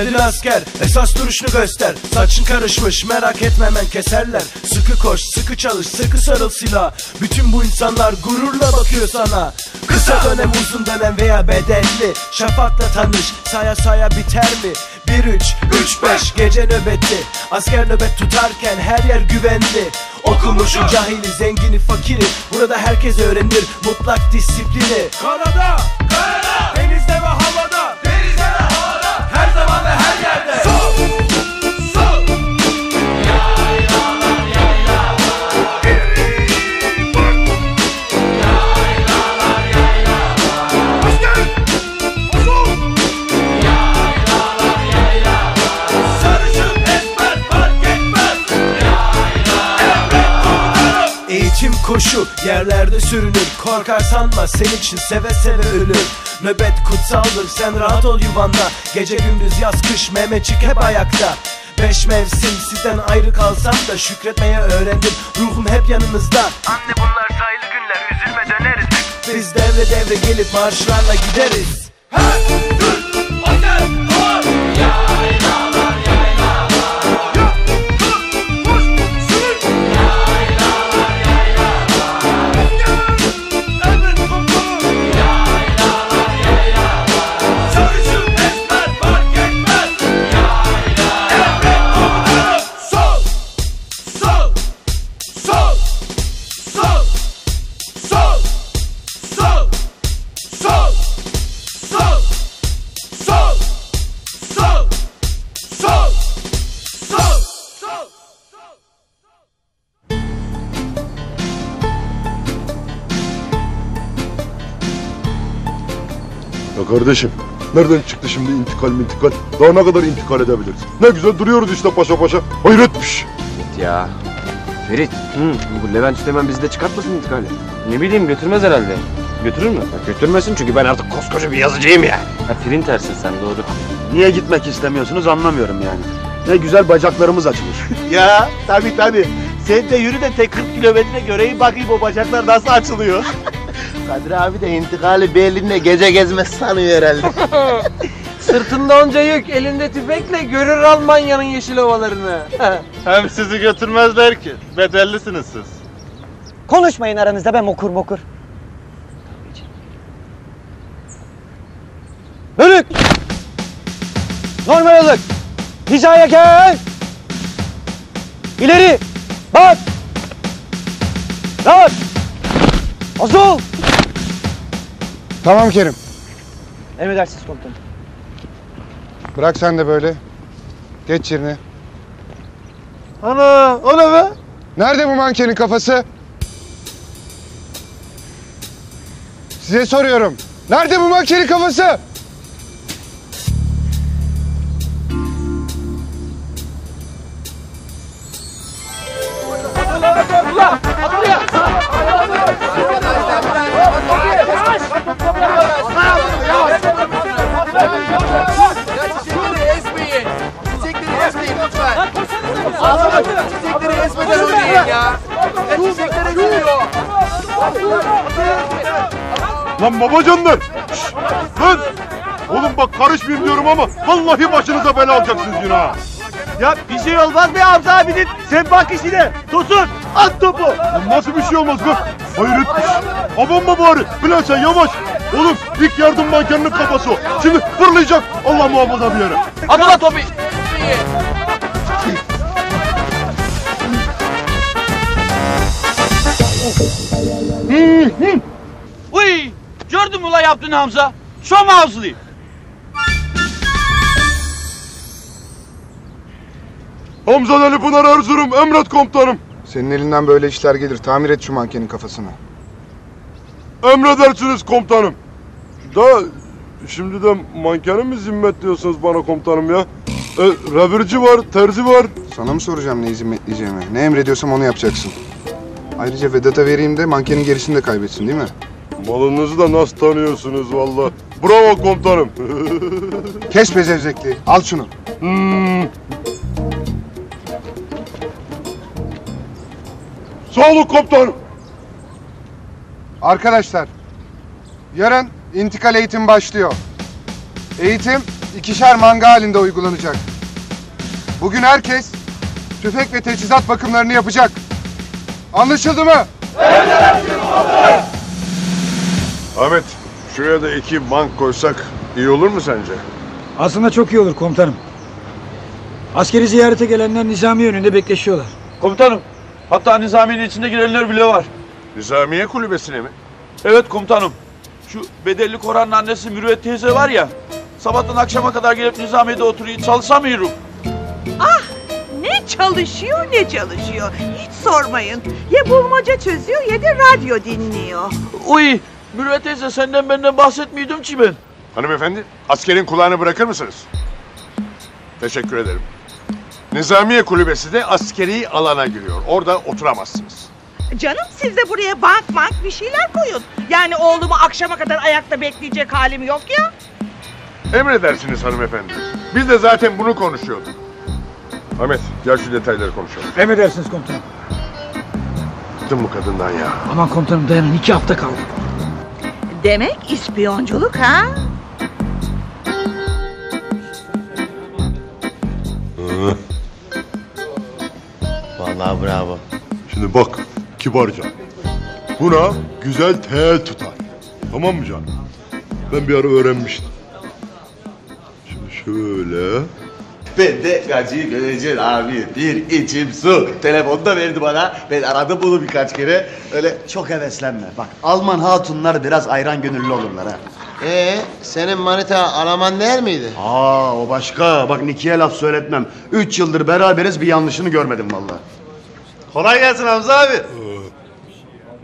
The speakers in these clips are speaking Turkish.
Geldin asker. Esas duruşunu göster. Saçın karışmış merak etme hemen keserler. Sıkı koş sıkı çalış sıkı sarıl silah. Bütün bu insanlar gururla bakıyor sana. Kısa dönem uzun dönem veya bedelli. Şafakla tanış saya saya biter mi? 1-3-3-5 gece nöbeti. Asker nöbet tutarken her yer güvenli. Okumuşu cahili zengini fakiri. Burada herkes öğrenir mutlak disiplini. Karada, karada, koşu yerlerde sürünür. Korkar sanma senin için seve seve ölür. Nöbet kutsaldır sen rahat ol yuvanda Gece gündüz yaz kış Mehmetçik hep ayakta. Beş mevsim sizden ayrı kalsam da Şükretmeye öğrendim. Ruhum hep yanınızda Anne bunlar sayılı günler üzülme döneriz. Biz devre devre gelip marşlarla gideriz. Her Türk asker var Yaylalar kardeşim nereden çıktı şimdi intikal intikal? Daha ne kadar intikal edebiliriz? Ne güzel duruyoruz işte paşa paşa. Hayretmiş. Ya Ferit, bu Levent Üstemen bizi de çıkartmasın intikali. Ne bileyim götürmez herhalde. Götürür mü? götürmesin çünkü ben artık koskoca bir yazıcıyım ya. Ha printersin sen doğru. Niye gitmek istemiyorsunuz anlamıyorum yani. Ne güzel bacaklarımız açılır. Ya tabi tabi. Sen de yürü de tek 40 kilometre göreyim bakayım o bacaklar nasıl açılıyor. Kadir abi de intikali Berlin'de gece gezmez sanıyor herhalde. Sırtında onca yük, elinde tüfekle görür Almanya'nın yeşil ovalarını. Hem sizi götürmezler ki. Bedellisiniz siz. Konuşmayın aranızda be mokur mokur. Bölük! Normal alık! Hizaya gel! İleri! Bak! Rahat! Az ol! Tamam Kerim. Emredersiniz komutanım. Bırak sen de böyle. Geç yerine. Ana o ne be? Nerede bu mankenin kafası? Size soruyorum. Nerede bu mankenin kafası? Lan babacanlar. Şşş, Lan. Oğlum bak karışmayayım diyorum ama vallahi başınıza bela alacaksınız yine ha. Ya bir şey olmaz be Hamza abinin. Sen bak işine. Tosun at topu. Lan nasıl bir şey olmaz be? Hayretmiş. Abanma bari. Bilal sen yavaş. Oğlum ilk yardım mankeninin kafası o. Şimdi fırlayacak. Allah muhafaza bir yere. Lan topu. Uy! Gördün mü la yaptığını Hamza? Şom ağızlı. Hamza Ali Pınar Erzurum emret komutanım. Senin elinden böyle işler gelir. Tamir et şu mankenin kafasını. Emredersiniz komutanım. Da şimdi de mankeni mi zimmet diyorsunuz bana komutanım ya? E, revirci var, terzi var. Sana mı soracağım neyi zimmetleyeceğimi? Ne emrediyorsam onu yapacaksın. Ayrıca Vedat'a vereyim de mankenin gerisini de kaybetsin değil mi? Malınızı da nasıl tanıyorsunuz valla. Bravo komutanım. Kes be zevzekliği. Al şunu. Hmm. Sağ olun komutanım. Arkadaşlar, yarın intikal eğitim başlıyor. Eğitim ikişer manga halinde uygulanacak. Bugün herkes tüfek ve teçhizat bakımlarını yapacak. Anlaşıldı mı? Ahmet şuraya da iki bank koysak iyi olur mu sence? Aslında çok iyi olur komutanım. Askeri ziyarete gelenler nizami önünde bekleşiyorlar. Komutanım. Hatta nizaminin içinde girenler bile var. Nizamiye kulübesine mi? Evet komutanım. Şu bedelli Koran'ın annesi Mürüvvet teyze var ya. Sabahtan akşama kadar gelip nizamiyede oturuyor. Çalışamıyorum. Ne çalışıyor ne çalışıyor. Hiç sormayın. Ya bulmaca çözüyor ya da radyo dinliyor. Uy. Mürüvvet teyze senden benden bahsetmiyordum ki ben. Hanımefendi askerin kulağını bırakır mısınız? Teşekkür ederim. Nizamiye kulübesi de askeri alana giriyor. Orada oturamazsınız. Canım siz de buraya bank bank bir şeyler koyun. Yani oğlumu akşama kadar ayakta bekleyecek halim yok ya. Emredersiniz hanımefendi. Biz de zaten bunu konuşuyorduk. Ahmet gel şu detayları konuşalım. Emredersiniz komutanım. Bıktım bu kadından ya. Aman komutanım dayanın iki hafta kaldı. Demek ispiyonculuk ha? Vallahi bravo. Şimdi bak kibarca. Buna güzel tel tutar. Tamam mı canım? Ben bir ara öğrenmiştim. Şimdi şöyle. Ben de gacıyı göreceğim abi. Bir içim su. Telefonda verdi bana. Ben aradım bunu birkaç kere. Öyle Çok heveslenme. Bak Alman hatunlar biraz ayran gönüllü olurlar ha. Ee, senin manita Alman değil miydi? Aa o başka. Bak Niki'ye laf söyletmem. Üç yıldır beraberiz bir yanlışını görmedim vallahi. Kolay gelsin Hamza abi.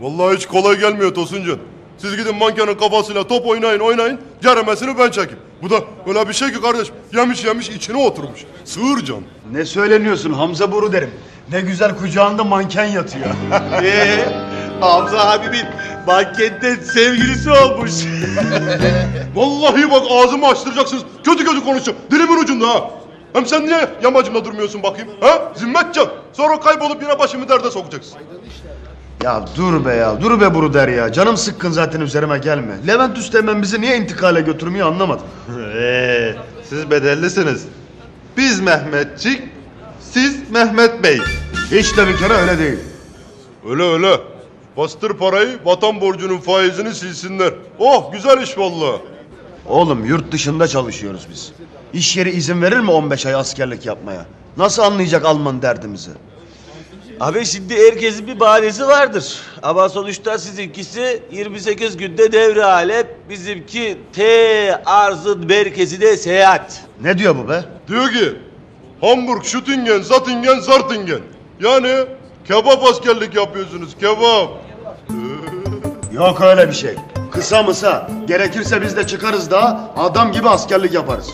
Vallahi hiç kolay gelmiyor Tosuncan. Siz gidin mankenin kafasıyla top oynayın oynayın. Ceremesini ben çekeyim. Bu da öyle bir şey ki kardeş. Yemiş yemiş içine oturmuş. Sığır can. Ne söyleniyorsun Hamza Boru derim. Ne güzel kucağında manken yatıyor. Ee, Hamza abimin banketten sevgilisi olmuş. Vallahi bak ağzımı açtıracaksınız. Kötü kötü konuşacağım. Dilimin ucunda ha. Hem sen niye yamacımda durmuyorsun bakayım? Ha? Zimmetcan. Sonra kaybolup yine başımı derde sokacaksın. ya dur be ya. Dur be Boru der ya. Canım sıkkın zaten üzerime gelme. Levent Üsteğmen bizi niye intikale götürmüyor anlamadım. Ee, siz bedellisiniz. Biz Mehmetçik, siz Mehmet Bey. Hiç de bir kere öyle değil. Öyle öyle. Bastır parayı, vatan borcunun faizini silsinler. Oh güzel iş vallahi. Oğlum yurt dışında çalışıyoruz biz. İş yeri izin verir mi 15 ay askerlik yapmaya? Nasıl anlayacak Alman derdimizi? Abi şimdi herkesin bir bahanesi vardır. Ama sonuçta sizinkisi 28 günde devre alep, bizimki T arzın merkezine seyahat. Ne diyor bu be? Diyor ki Hamburg, Şutingen, Zatingen, Zartingen. Yani kebap askerlik yapıyorsunuz kebap. Yok öyle bir şey. Kısa mısa. Gerekirse biz de çıkarız da adam gibi askerlik yaparız.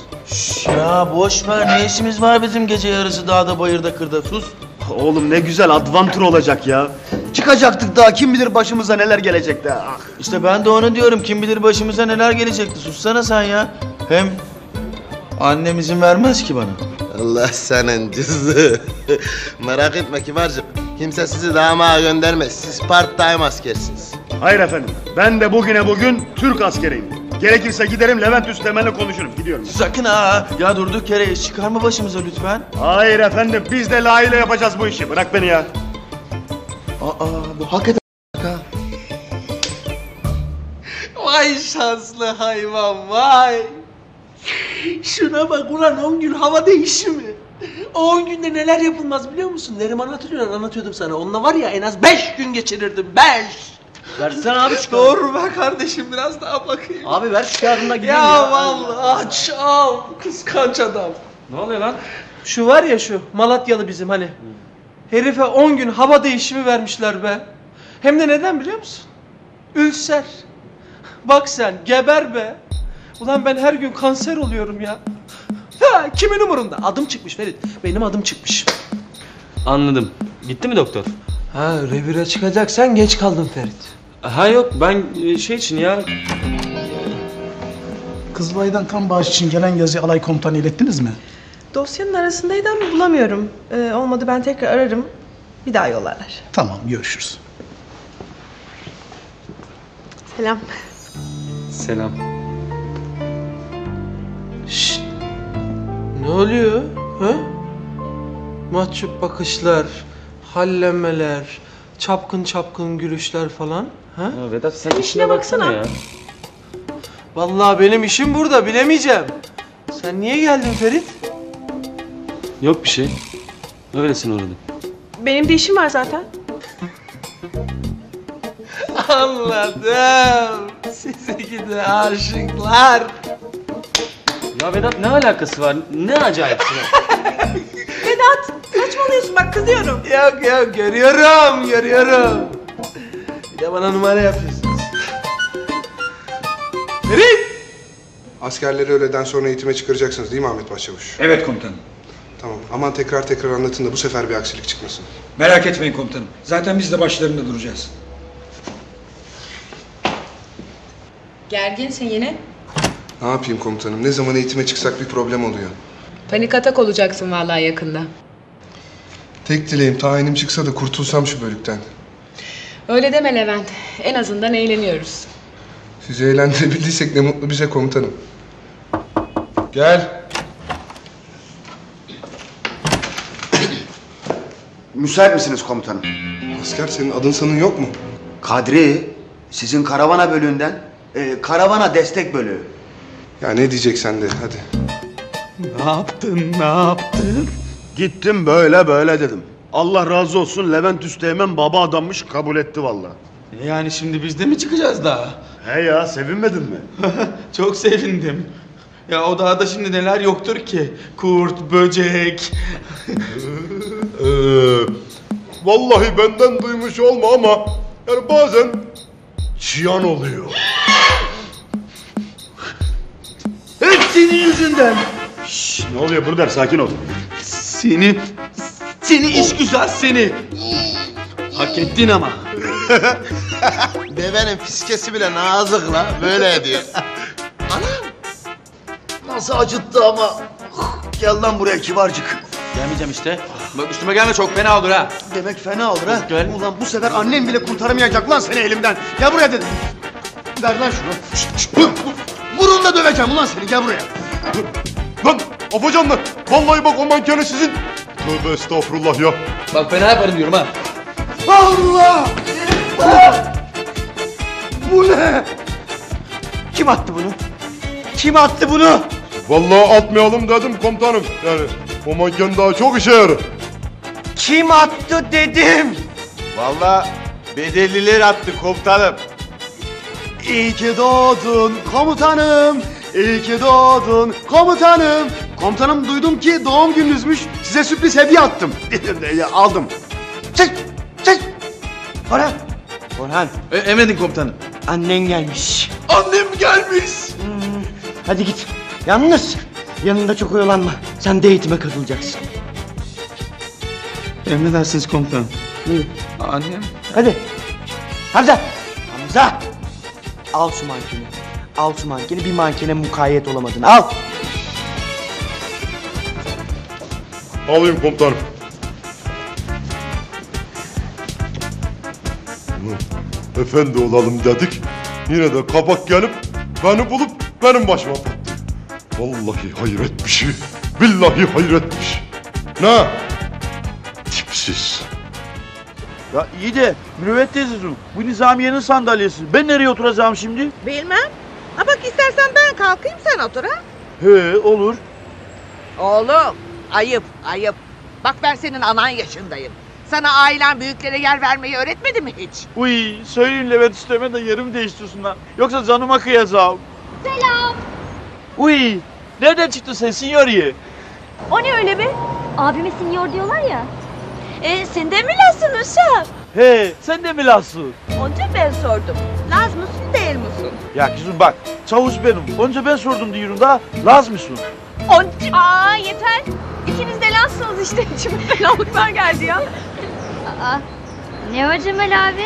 Ya boş ver ne işimiz var bizim gece yarısı dağda bayırda kırda sus. Oğlum ne güzel adventure olacak ya. Çıkacaktık daha kim bilir başımıza neler gelecek de. Ah. İşte ben de onu diyorum kim bilir başımıza neler gelecekti sussana sen ya. Hem annem izin vermez ki bana. Allah senin cızı. Merak etme Kibarcığım. Kimse sizi damağa göndermez. Siz part time askersiniz. Hayır efendim. Ben de bugüne bugün Türk askeriyim. Gerekirse giderim Levent Üsteğmen'le konuşurum. Gidiyorum. Sakın ha. Ya durduk yere iş çıkarma başımıza lütfen. Hayır efendim biz de layığıyla yapacağız bu işi. Bırak beni ya. Aa bu hakikaten ha. Vay şanslı hayvan vay. Şuna bak ulan 10 gün hava değişimi. O 10 günde neler yapılmaz biliyor musun? Neriman hatırlıyor anlatıyordum sana. Onunla var ya en az 5 gün geçirirdim 5. Versene abi şu Dur be kardeşim biraz daha bakayım. Abi ver şu kağıdına gideyim Ya, ya. vallahi aç al kıskanç adam. Ne oluyor lan? Şu var ya şu Malatyalı bizim hani. Herife 10 gün hava değişimi vermişler be. Hem de neden biliyor musun? Ülser. Bak sen geber be. Ulan ben her gün kanser oluyorum ya. Ha, kimin umurunda? Adım çıkmış Ferit. Benim adım çıkmış. Anladım. Gitti mi doktor? Ha revire çıkacaksan geç kaldın Ferit. Ha yok ben e, şey için ya Kızılay'dan kan bağış için gelen yazıyı alay komutanı ilettiniz mi? Dosyanın arasındaydı ama bulamıyorum. Ee, olmadı ben tekrar ararım. Bir daha yollarlar. Tamam görüşürüz. Selam. selam. Oluyor? Ha? Mahcup bakışlar, hallemeler, çapkın çapkın gülüşler falan. Ha? Ya Vedat sen işine baksana ya. Vallahi benim işim burada bilemeyeceğim. Sen niye geldin Ferit? Yok bir şey. Öylesine uğradım. Benim de işim var zaten. Anladım. Sizi gidi aşıklar. Ya Vedat ne alakası var? Ne acayipsin ha? Vedat saçmalıyorsun bak kızıyorum. Yok yok görüyorum görüyorum. Bir de bana numara yapıyorsunuz. Ferit! Askerleri öğleden sonra eğitime çıkaracaksınız değil mi Ahmet Başçavuş? Evet komutanım. Tamam. Aman tekrar tekrar anlatın da bu sefer bir aksilik çıkmasın. Merak etmeyin komutanım. Zaten biz de başlarında duracağız. Gerginsin yine. Ne yapayım komutanım? Ne zaman eğitime çıksak bir problem oluyor. Panik atak olacaksın vallahi yakında. Tek dileğim tayinim çıksa da kurtulsam şu bölükten. Öyle deme Levent. En azından eğleniyoruz. Sizi eğlendirebildiysek ne mutlu bize komutanım. Gel. Müsait misiniz komutanım? Asker senin adın sanın yok mu? Kadri, sizin karavana bölüğünden. e, karavana destek bölüğü. Ya ne diyeceksen de hadi. Ne yaptın, ne yaptın? Gittim böyle böyle dedim. Allah razı olsun Levent Üsteğmen baba adammış kabul etti valla. Yani şimdi biz de mi çıkacağız daha? He ya sevinmedin mi? Çok sevindim. Ya o dağda şimdi neler yoktur ki? Kurt, böcek. Ee, vallahi benden duymuş olma ama yani bazen çiyan oluyor. Senin yüzünden. Şşş, ne oluyor burada sakin ol. Seni, seni iş güzel seni. Hak ettin ama. Devenin fiskesi bile nazık la. Böyle ediyor. Nasıl acıttı ama. Gel lan buraya kibarcık. Gelmeyeceğim işte. Bak üstüme gelme çok fena olur ha. Demek fena olur ha. Ulan bu sefer annem bile kurtaramayacak lan seni elimden. Gel buraya dedim. Ver lan şunu. Şşt, şşt. Vurunla döveceğim ulan seni gel buraya. Lan afacan lan. Vallahi bak o mankeni sizin. Tövbe estağfurullah ya. Bak fena yaparım diyorum ha. Allah! Bu ne? Kim attı bunu? Kim attı bunu? Vallahi atmayalım dedim komutanım. Yani o manken daha çok işe yarar. Kim attı dedim. Vallahi bedelliler attı komutanım. İyi ki doğdun komutanım. İyi ki doğdun komutanım. Komutanım duydum ki doğum gününüzmüş. Size sürpriz hediye attım. Aldım. Çek, çek. Orhan. Orhan. E, emredin komutanım. Annen gelmiş. Annem gelmiş. Hadi git. Yalnız yanında çok oyalanma. Sen de eğitime katılacaksın. Emredersiniz komutanım. Annem. Hadi. Hamza. Hamza. Al şu mankeni. Al şu mankeni. Bir mankene mukayyet olamadın. Al. Alayım komutanım. Efendi olalım dedik. Yine de kabak gelip beni bulup benim başıma patlıyor. Vallahi hayret bir şey. Billahi hayret bir şey. Ne? Tipsiz. Ya iyi de Mürüvvet teyzeciğim bu Nizamiye'nin sandalyesi. Ben nereye oturacağım şimdi? Bilmem. Ha bak istersen ben kalkayım sen otur ha. He olur. Oğlum ayıp ayıp. Bak ben senin anan yaşındayım. Sana ailen büyüklere yer vermeyi öğretmedi mi hiç? Uy söyleyin Levent üsteme de yerimi değiştirsin lan. Yoksa canıma kıyacağım. Selam. Uy nereden çıktı sen sinyoriye? O ne öyle be? Abime sinyor diyorlar ya. E sen de mi lasın Uşak? He sen de mi lasın? Onca ben sordum. Laz mısın değil misin? Ya kızım bak çavuş benim. Önce ben sordum diyorum da Laz mısın? Onca... Aa yeter. İkiniz de lassınız işte. Şimdi fenalıklar geldi ya. Aa, ne var Cemal abi?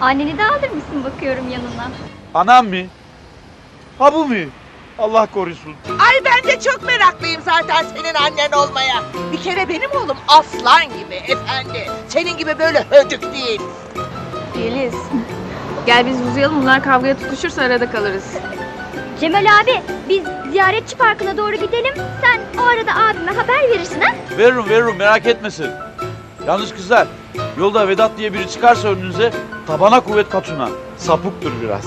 Anneni de aldırmışsın bakıyorum yanına. Anam mı? Ha bu mu? Allah korusun. Ay ben de çok meraklıyım zaten senin annen olmaya. Bir kere benim oğlum aslan gibi efendi. Senin gibi böyle hödük değil. Yeliz. Gel biz uzayalım bunlar kavgaya tutuşursa arada kalırız. Cemal abi biz ziyaretçi parkına doğru gidelim. Sen o arada abime haber verirsin ha? Veririm veririm merak etmesin. Yalnız kızlar yolda Vedat diye biri çıkarsa önünüze tabana kuvvet katuna. Sapıktır biraz.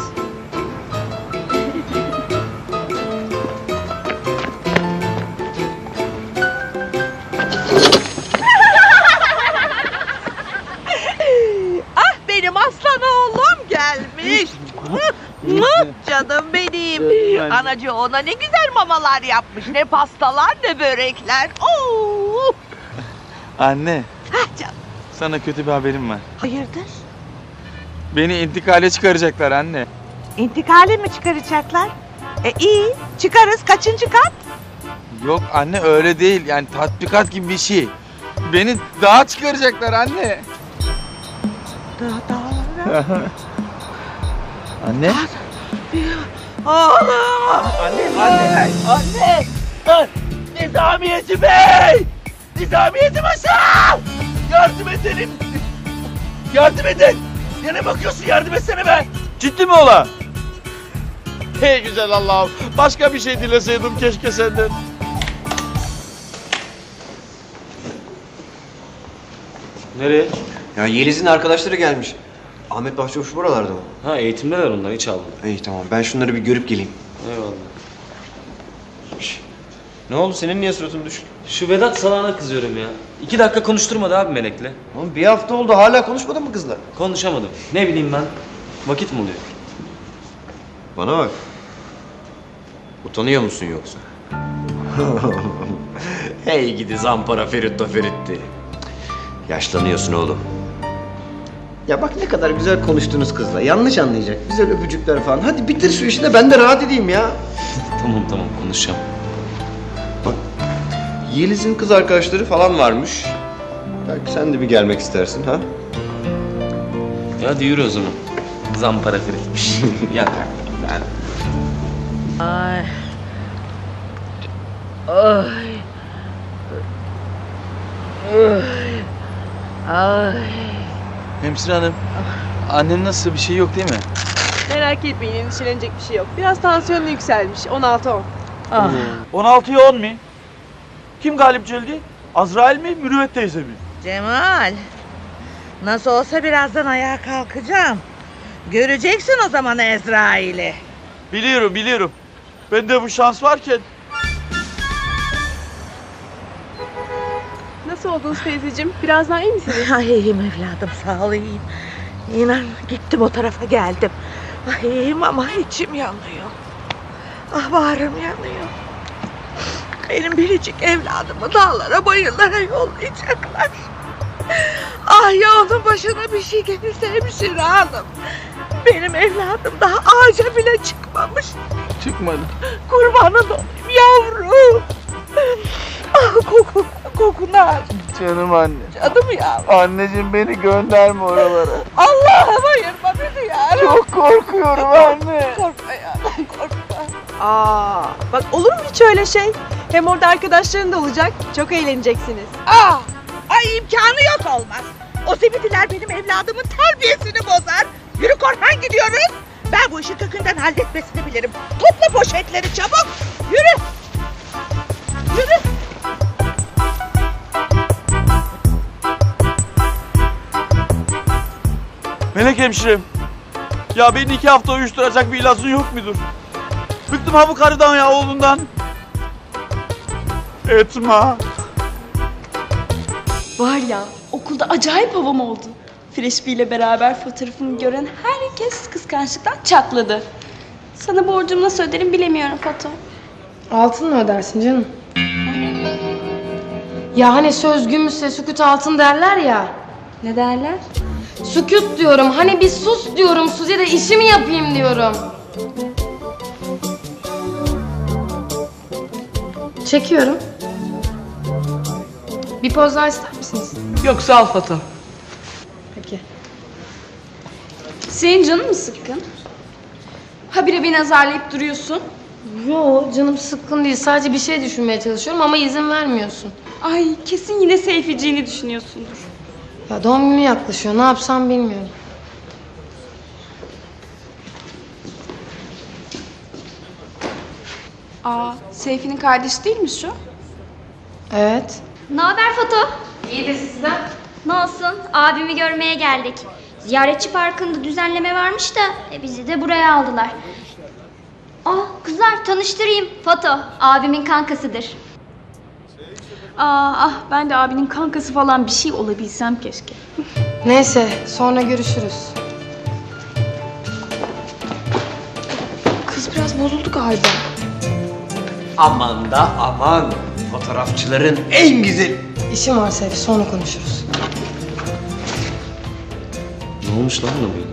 Mıh, Canım benim. Anacı ona ne güzel mamalar yapmış. Ne pastalar ne börekler. Oo. Anne, Hah canım. sana kötü bir haberim var. Hayırdır? Beni intikale çıkaracaklar anne. İntikali mi çıkaracaklar? E iyi çıkarız kaçıncı kat? Yok anne öyle değil. Yani tatbikat gibi bir şey. Beni dağa çıkaracaklar anne. anne. Oğlum. Anne, anne, anne. Lan, Nizamiyeci Bey! Nizamiyeci Paşa! Yardım edelim. Yardım edin. Ya ne bakıyorsun yardım etsene be. Ciddi mi ola? Hey güzel Allah'ım. Başka bir şey dileseydim keşke senden. Nereye? Ya Yeliz'in arkadaşları gelmiş. Ahmet Başçavuş buralarda mı? Ha eğitimdeler onlar hiç aldım. İyi tamam ben şunları bir görüp geleyim. Eyvallah. Ne oldu senin niye suratın düşük? Şu Vedat salağına kızıyorum ya. İki dakika konuşturmadı abi Melek'le. Oğlum bir hafta oldu hala konuşmadın mı kızla? Konuşamadım. Ne bileyim ben. Vakit mi oluyor? Bana bak. Utanıyor musun yoksa? hey gidi zampara Feritto Feritti. Yaşlanıyorsun oğlum. Ya bak ne kadar güzel konuştunuz kızla. Yanlış anlayacak. Güzel öpücükler falan. Hadi bitir şu işi de ben de rahat edeyim ya. tamam tamam konuşacağım. Yeliz'in kız arkadaşları falan varmış. Belki sen de bir gelmek istersin ha? Ya hadi yürü o zaman. Zampara Ferit'miş. ya ben... Ay. Ay. Ay. Ay. Hemşire hanım. Annem nasıl bir şey yok değil mi? Merak etmeyin endişelenecek bir şey yok. Biraz tansiyonu yükselmiş 16-10. Ah. 16'ya 10 mu? Kim galip geldi? Azrail mi, Mürüvvet teyze mi? Cemal. Nasıl olsa birazdan ayağa kalkacağım. Göreceksin o zaman Ezrail'i. Biliyorum, biliyorum. Bende bu şans varken Nasıl oldunuz teyzeciğim? Biraz daha iyi misiniz? Ay iyiyim evladım sağ ol iyiyim. İnan gittim o tarafa geldim. Ay iyiyim ama içim yanıyor. Ah bağrım yanıyor. Benim biricik evladımı dağlara bayırlara yollayacaklar. Ah ya onun başına bir şey gelirse hemşire hanım. Benim evladım daha ağaca bile çıkmamış. Çıkmadı. Kurbanın olayım yavrum. Ah koku, kokunu al. Canım anne. Canım ya. Anneciğim beni gönderme oralara. Allah'ım ayırma beni ya. Çok korkuyorum anne. Korkma ya korkma. Aa, bak olur mu hiç öyle şey? Hem orada arkadaşların da olacak. Çok eğleneceksiniz. Ah, ay imkanı yok olmaz. O zibitiler benim evladımın terbiyesini bozar. Yürü Korhan gidiyoruz. Ben bu işi kökünden halletmesini bilirim. Topla poşetleri çabuk. Yürü. Yürü. Melek hemşirem. Ya beni iki hafta uyuşturacak bir ilacın yok mudur? Bıktım ha bu karıdan ya oğlundan. Etme. Var ya okulda acayip havam oldu. Freşbi ile beraber fotoğrafımı gören herkes kıskançlıktan çatladı. Sana borcumu nasıl öderim bilemiyorum Fato. Altınla ödersin canım. Ya hani söz gümüşse sükut altın derler ya. Ne derler? Sükut diyorum. Hani bir sus diyorum. Suzi de işimi yapayım diyorum. Çekiyorum. Bir poz daha ister misiniz? Yok sağ ol Fato. Peki. Senin canın mı sıkkın? Habire beni azarlayıp duruyorsun. Yo canım sıkkın değil. Sadece bir şey düşünmeye çalışıyorum ama izin vermiyorsun. Ay kesin yine Seyficiğini düşünüyorsundur. Ya doğum günü yaklaşıyor. Ne yapsam bilmiyorum. Aa, Seyfi'nin kardeşi değil mi şu? Evet. Ne haber Foto? İyidir sizden. Ne olsun? Abimi görmeye geldik. Ziyaretçi parkında düzenleme varmış da e, bizi de buraya aldılar. Ah kızlar tanıştırayım. Foto abimin kankasıdır. Aa, ah ben de abinin kankası falan bir şey olabilsem keşke. Neyse sonra görüşürüz. Kız biraz bozuldu galiba. Aman da aman. Fotoğrafçıların en güzel. İşim var Seyfi sonra konuşuruz. Ne olmuş lan böyle?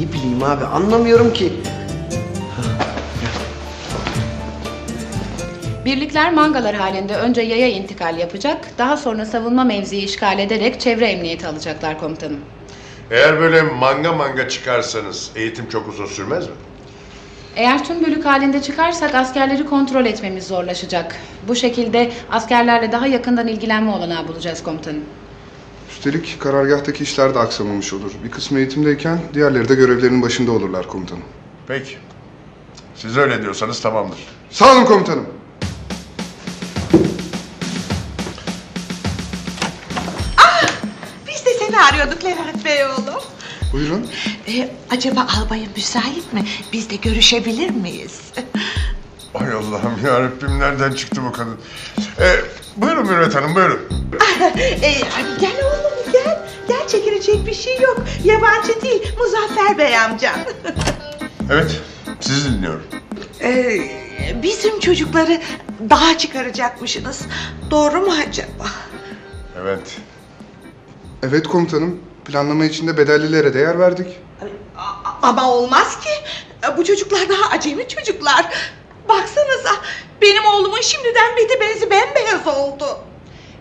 Ne bileyim abi anlamıyorum ki. Birlikler mangalar halinde önce yaya intikal yapacak, daha sonra savunma mevziyi işgal ederek çevre emniyeti alacaklar komutanım. Eğer böyle manga manga çıkarsanız eğitim çok uzun sürmez mi? Eğer tüm bölük halinde çıkarsak askerleri kontrol etmemiz zorlaşacak. Bu şekilde askerlerle daha yakından ilgilenme olanağı bulacağız komutanım. Üstelik karargahtaki işler de aksamamış olur. Bir kısmı eğitimdeyken diğerleri de görevlerinin başında olurlar komutanım. Peki. Siz öyle diyorsanız tamamdır. Sağ olun komutanım. Bey oğlum. Buyurun. Ee, acaba albayın müsait mi? Biz de görüşebilir miyiz? Ay Allah'ım ya Rabbim nereden çıktı bu kadın? Ee, buyurun Mürvet Hanım buyurun. ee, gel oğlum gel. Gel çekilecek bir şey yok. Yabancı değil Muzaffer Bey amcam. Evet sizi dinliyorum. Ee, bizim çocukları dağa çıkaracakmışsınız. Doğru mu acaba? Evet. Evet komutanım. Planlama içinde bedellilere değer verdik. Ama olmaz ki. Bu çocuklar daha acemi çocuklar. Baksanıza benim oğlumun şimdiden beti benzi bembeyaz oldu.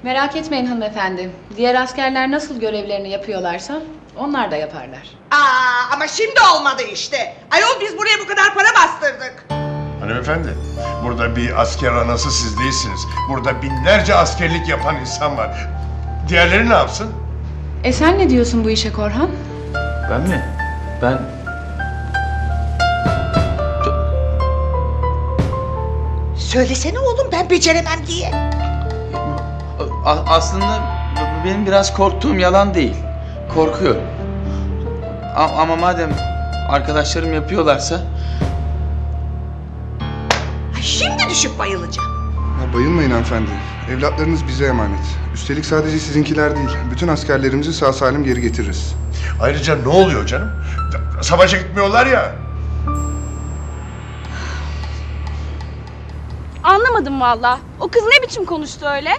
Merak etmeyin hanımefendi. Diğer askerler nasıl görevlerini yapıyorlarsa onlar da yaparlar. Aa, ama şimdi olmadı işte. Ayol biz buraya bu kadar para bastırdık. Hanımefendi burada bir asker anası siz değilsiniz. Burada binlerce askerlik yapan insan var. Diğerleri ne yapsın? E sen ne diyorsun bu işe Korhan? Ben mi? Ben Söylesene oğlum ben beceremem diye. A- aslında benim biraz korktuğum yalan değil. Korkuyorum. A- ama madem arkadaşlarım yapıyorlarsa Ay, Şimdi düşüp bayılacağım. Ha, bayılmayın hanımefendi. Evlatlarınız bize emanet. Üstelik sadece sizinkiler değil. Bütün askerlerimizi sağ salim geri getiririz. Ayrıca ne oluyor canım? Savaşa gitmiyorlar ya. Anlamadım valla. O kız ne biçim konuştu öyle?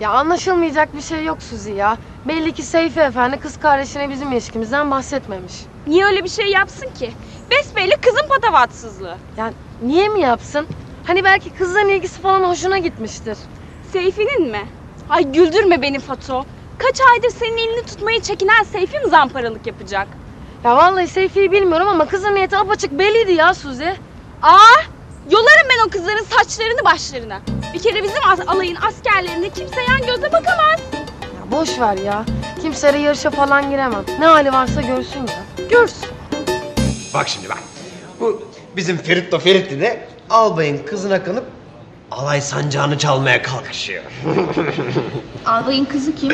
Ya anlaşılmayacak bir şey yok Suzi ya. Belli ki Seyfi Efendi kız kardeşine bizim ilişkimizden bahsetmemiş. Niye öyle bir şey yapsın ki? Besbelli kızın patavatsızlığı. Yani niye mi yapsın? Hani belki kızların ilgisi falan hoşuna gitmiştir. Seyfi'nin mi? Ay güldürme beni Fato. Kaç aydır senin elini tutmayı çekinen Seyfi mi zamparalık yapacak? Ya vallahi Seyfi'yi bilmiyorum ama kızın niyeti apaçık belliydi ya Suzi. Aa! Yolarım ben o kızların saçlarını başlarına. Bir kere bizim as- alayın askerlerine kimse yan göze bakamaz. Ya boş ver ya. Kimseyle yarışa falan giremem. Ne hali varsa görsün ya. Görsün. Bak şimdi bak. Bu bizim Ferit de Ferit'li de albayın kızına kanıp alay sancağını çalmaya kalkışıyor. Albayın kızı kim?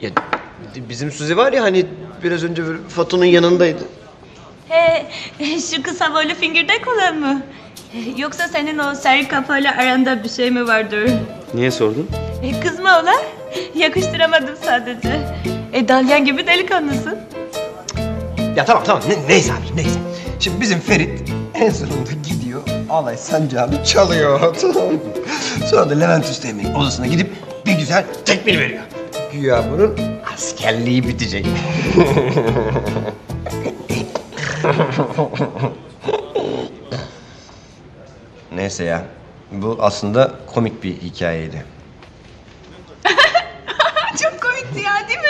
ya bizim Suzi var ya hani biraz önce Fato'nun yanındaydı. He, şu kısa boylu fingirdek olan mı? Yoksa senin o sarı kafayla aranda bir şey mi vardır? niye sordun? E, kızma ola. Yakıştıramadım sadece. E, dalyan gibi delikanlısın. Ya tamam tamam ne, neyse abi neyse. Şimdi bizim Ferit en sonunda gidiyor alay sancağını çalıyor. Sonra da Levent Üsteğmen'in odasına gidip bir güzel tekmil veriyor. Güya bunun askerliği bitecek. Neyse ya. Bu aslında komik bir hikayeydi. Çok komikti ya değil mi?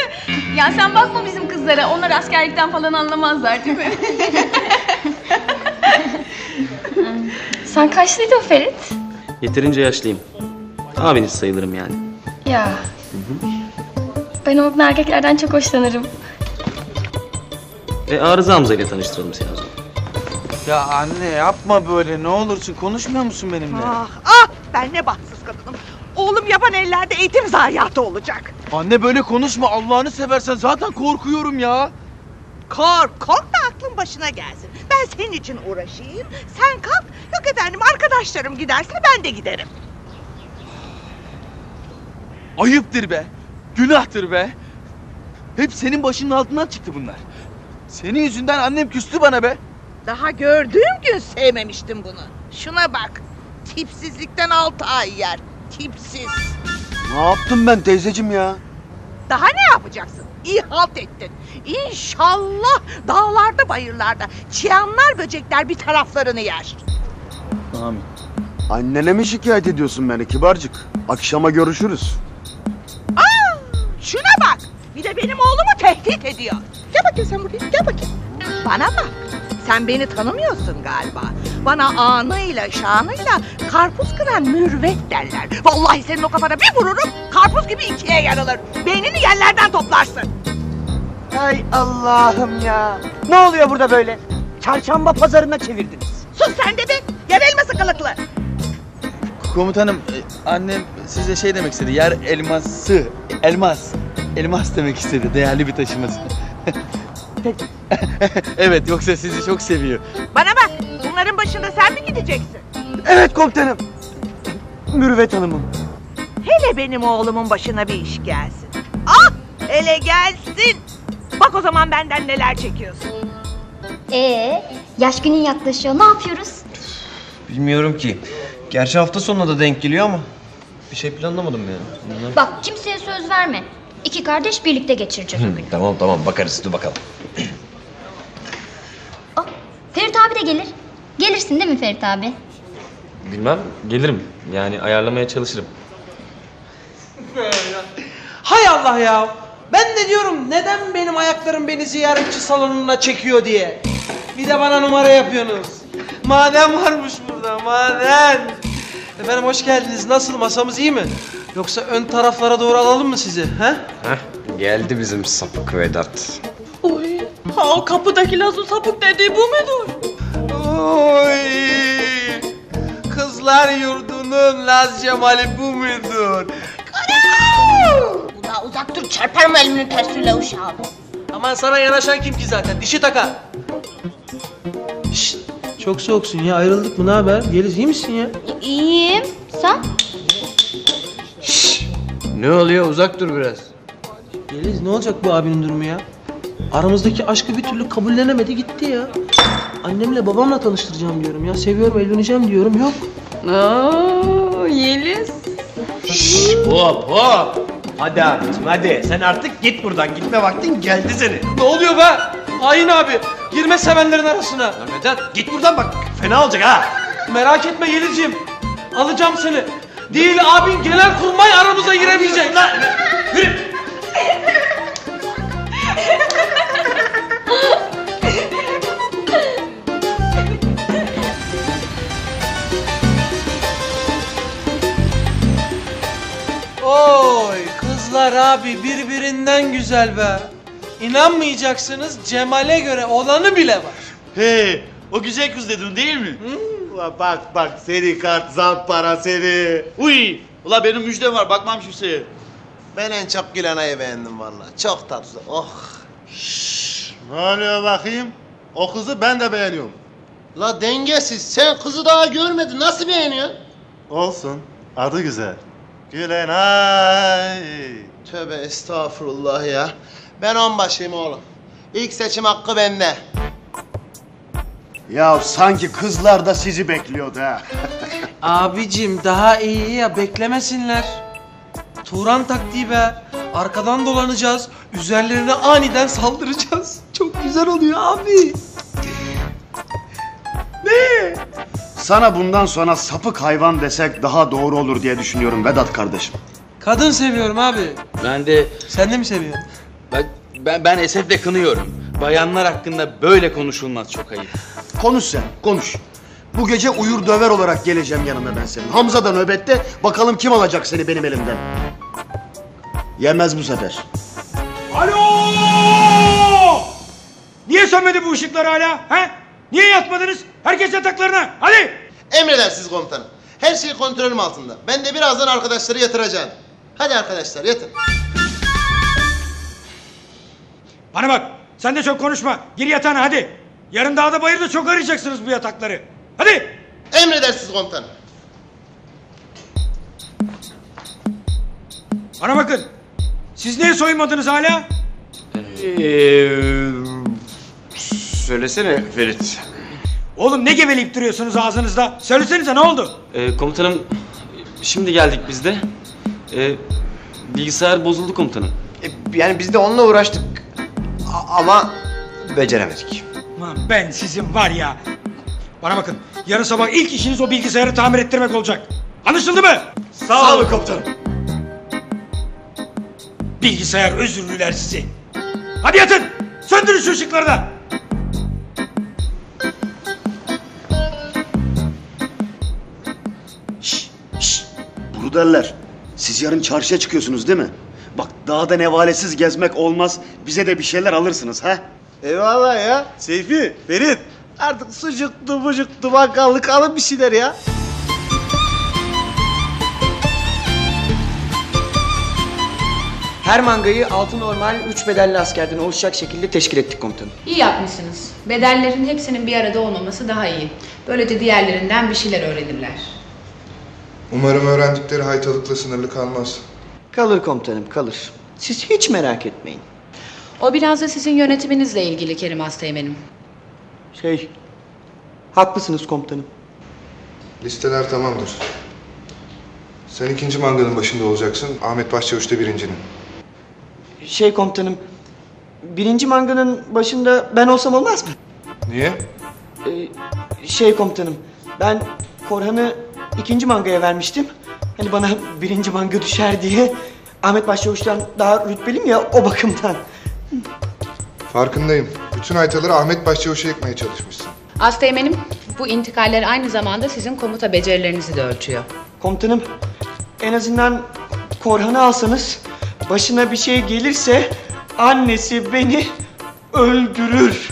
Ya sen bakma bizim kızlara. Onlar askerlikten falan anlamazlar değil mi? Sen kaçlıydın Ferit? Yeterince yaşlıyım. Abiniz sayılırım yani. Ya. Ben olgun erkeklerden çok hoşlanırım. E Arıza Hamza ile tanıştıralım seni o zaman. Ya anne yapma böyle ne olursun konuşmuyor musun benimle? Ah ah ben ne bahtsız kadınım. Oğlum yaban ellerde eğitim zayiatı olacak. Anne böyle konuşma Allah'ını seversen zaten korkuyorum ya. Kork, kork da aklın başına gelsin. Ben senin için uğraşayım. Sen kalk. Yok efendim arkadaşlarım giderse ben de giderim. Ayıptır be. Günahtır be. Hep senin başının altından çıktı bunlar. Senin yüzünden annem küstü bana be. Daha gördüğüm gün sevmemiştim bunu. Şuna bak. Tipsizlikten altı ay yer. Tipsiz. Ne yaptım ben teyzecim ya? Daha ne yapacaksın? İyi halt ettin. İnşallah dağlarda bayırlarda çıyanlar böcekler bir taraflarını yer. Amin. Annene mi şikayet ediyorsun beni kibarcık? Akşama görüşürüz. Aa, şuna bak. Bir de benim oğlumu tehdit ediyor. Gel bakayım sen buraya. Gel bakayım. Bana bak. Sen beni tanımıyorsun galiba. Bana anıyla şanıyla karpuz kıran mürvet derler. Vallahi senin o kafana bir vururum karpuz gibi ikiye yarılır. Beynini yerlerden toplarsın. Hay Allah'ım ya. Ne oluyor burada böyle? Çarşamba pazarına çevirdiniz. Sus sen de be. Yer elması kılıklı. Komutanım e, annem size şey demek istedi. Yer elması. Elmas. Elmas demek istedi. Değerli bir taşımız. evet yoksa sizi çok seviyor. Bana bak. Bunların başında sen mi gideceksin? Evet komutanım. Mürüvvet Hanım'ım. Hele benim oğlumun başına bir iş gelsin. Ah hele gelsin. Bak o zaman benden neler çekiyorsun. Ee, yaş günün yaklaşıyor. Ne yapıyoruz? Bilmiyorum ki. Gerçi hafta sonuna da denk geliyor ama bir şey planlamadım yani. Bunlar- Bak kimseye söz verme. İki kardeş birlikte geçirecek o Hı, günü. tamam tamam bakarız dur bakalım. Ferit abi de gelir. Gelirsin değil mi Ferit abi? Bilmem gelirim. Yani ayarlamaya çalışırım. Hay Allah ya. Ben de diyorum neden benim ayaklarım beni ziyaretçi salonuna çekiyor diye. Bir de bana numara yapıyorsunuz. Maden varmış burada maden. Efendim hoş geldiniz. Nasıl masamız iyi mi? Yoksa ön taraflara doğru alalım mı sizi? He? Heh, geldi bizim sapık Vedat. Ha o kapıdaki Lazo sapık dediği bu mudur? Oy! Kızlar yurdunun Laz Cemali bu mudur? Ula uzak dur çarparma elimin tersiyle uşağım. Aman sana yanaşan kim ki zaten? Dişi takar. Şşt, çok soğuksun ya. Ayrıldık mı? Ne haber? Yeliz iyi misin ya? İyiyim. Sen? Ne oluyor uzak dur biraz. Yeliz ne olacak bu abinin durumu ya? Aramızdaki aşkı bir türlü kabullenemedi gitti ya. Annemle babamla tanıştıracağım diyorum ya. Seviyorum, evleneceğim diyorum. Yok. Oo, Yeliz. Hop hop. Hadi abicim hadi sen artık git buradan gitme vaktin geldi senin. Ne oluyor be? Hain abi. Girme sevenlerin arasına. Vedat git buradan bak fena olacak ha. Merak etme Yelizciğim. Alacağım seni. Değil abin genel kurmay aramıza giremeyecek. Yürü. Oy kızlar abi birbirinden güzel be. İnanmayacaksınız Cemal'e göre olanı bile var. He, o güzel kız dedin değil mi? Ula bak bak seni kart zampara seni. Uy, ula benim müjdem var bakmam kimseye. Ben en çok Gülenay'ı beğendim vallahi. Çok tatlı. Oh. Ne oluyor bakayım? O kızı ben de beğeniyorum. La dengesiz. Sen kızı daha görmedin. Nasıl beğeniyorsun? Olsun. Adı güzel. Gülenay. Tövbe estağfurullah ya. Ben onbaşıyım oğlum. İlk seçim hakkı bende. Ya sanki kızlar da sizi bekliyordu ha. Abicim daha iyi ya beklemesinler. Turan taktiği be. Arkadan dolanacağız. Üzerlerine aniden saldıracağız. Çok güzel oluyor abi. Ne? Sana bundan sonra sapık hayvan desek daha doğru olur diye düşünüyorum Vedat kardeşim. Kadın seviyorum abi. Ben de Sen de mi seviyorsun? ben ben, ben Esef'le kınıyorum. Bayanlar hakkında böyle konuşulmaz çok ayıp. Konuş sen, konuş. Bu gece uyur döver olarak geleceğim yanına ben senin. Hamza da nöbette, bakalım kim alacak seni benim elimden. Yemez bu sefer. Alo! Niye sönmedi bu ışıklar hala? He? Niye yatmadınız? Herkes yataklarına. Hadi. Emredersiniz komutanım. Her şey kontrolüm altında. Ben de birazdan arkadaşları yatıracağım. Hadi arkadaşlar yatın. Bana bak. Sen de çok konuşma. Gir yatağına hadi. Yarın dağda bayırda çok arayacaksınız bu yatakları. Hadi. Emredersiniz komutanım. Bana bakın. Siz niye soyunmadınız hala? Ee, söylesene Ferit. Oğlum ne geveleyip duruyorsunuz ağzınızda? Söylesenize ne oldu? Ee, komutanım şimdi geldik biz de. Ee, bilgisayar bozuldu komutanım. Yani biz de onunla uğraştık. A- ama beceremedik. Aman ben sizin var ya. Bana bakın. Yarın sabah ilk işiniz o bilgisayarı tamir ettirmek olacak. Anlaşıldı mı? Sağ olun komutanım. Bilgisayar özürlüler sizi. Hadi yatın. Söndürün şu ışıkları da. Bunu derler. Siz yarın çarşıya çıkıyorsunuz değil mi? Bak dağda nevalesiz gezmek olmaz. Bize de bir şeyler alırsınız ha? Eyvallah ya. Seyfi, Ferit. Artık sucuktu, bucuktu, bakkallık alın bir şeyler ya. Her mangayı altı normal, üç bedelli askerden oluşacak şekilde teşkil ettik komutanım. İyi yapmışsınız. Bedellerin hepsinin bir arada olmaması daha iyi. Böylece diğerlerinden bir şeyler öğrenirler. Umarım öğrendikleri haytalıkla sınırlı kalmaz. Kalır komutanım, kalır. Siz hiç merak etmeyin. O biraz da sizin yönetiminizle ilgili Kerim Asteğmen'im. Şey, haklısınız komutanım. Listeler tamamdır. Sen ikinci manganın başında olacaksın. Ahmet Başçavuş da birincinin. Şey komutanım, birinci manganın başında ben olsam olmaz mı? Niye? Ee, şey komutanım, ben Korhan'ı ikinci mangaya vermiştim. Hani bana birinci manga düşer diye. Ahmet Başçavuş'tan daha rütbeliyim ya o bakımdan. Farkındayım. Bütün haytaları Ahmet Başçavuş'a yıkmaya çalışmışsın. Asteğmen'im bu intikaller aynı zamanda sizin komuta becerilerinizi de ölçüyor. Komutanım, en azından Korhan'ı alsanız başına bir şey gelirse annesi beni öldürür.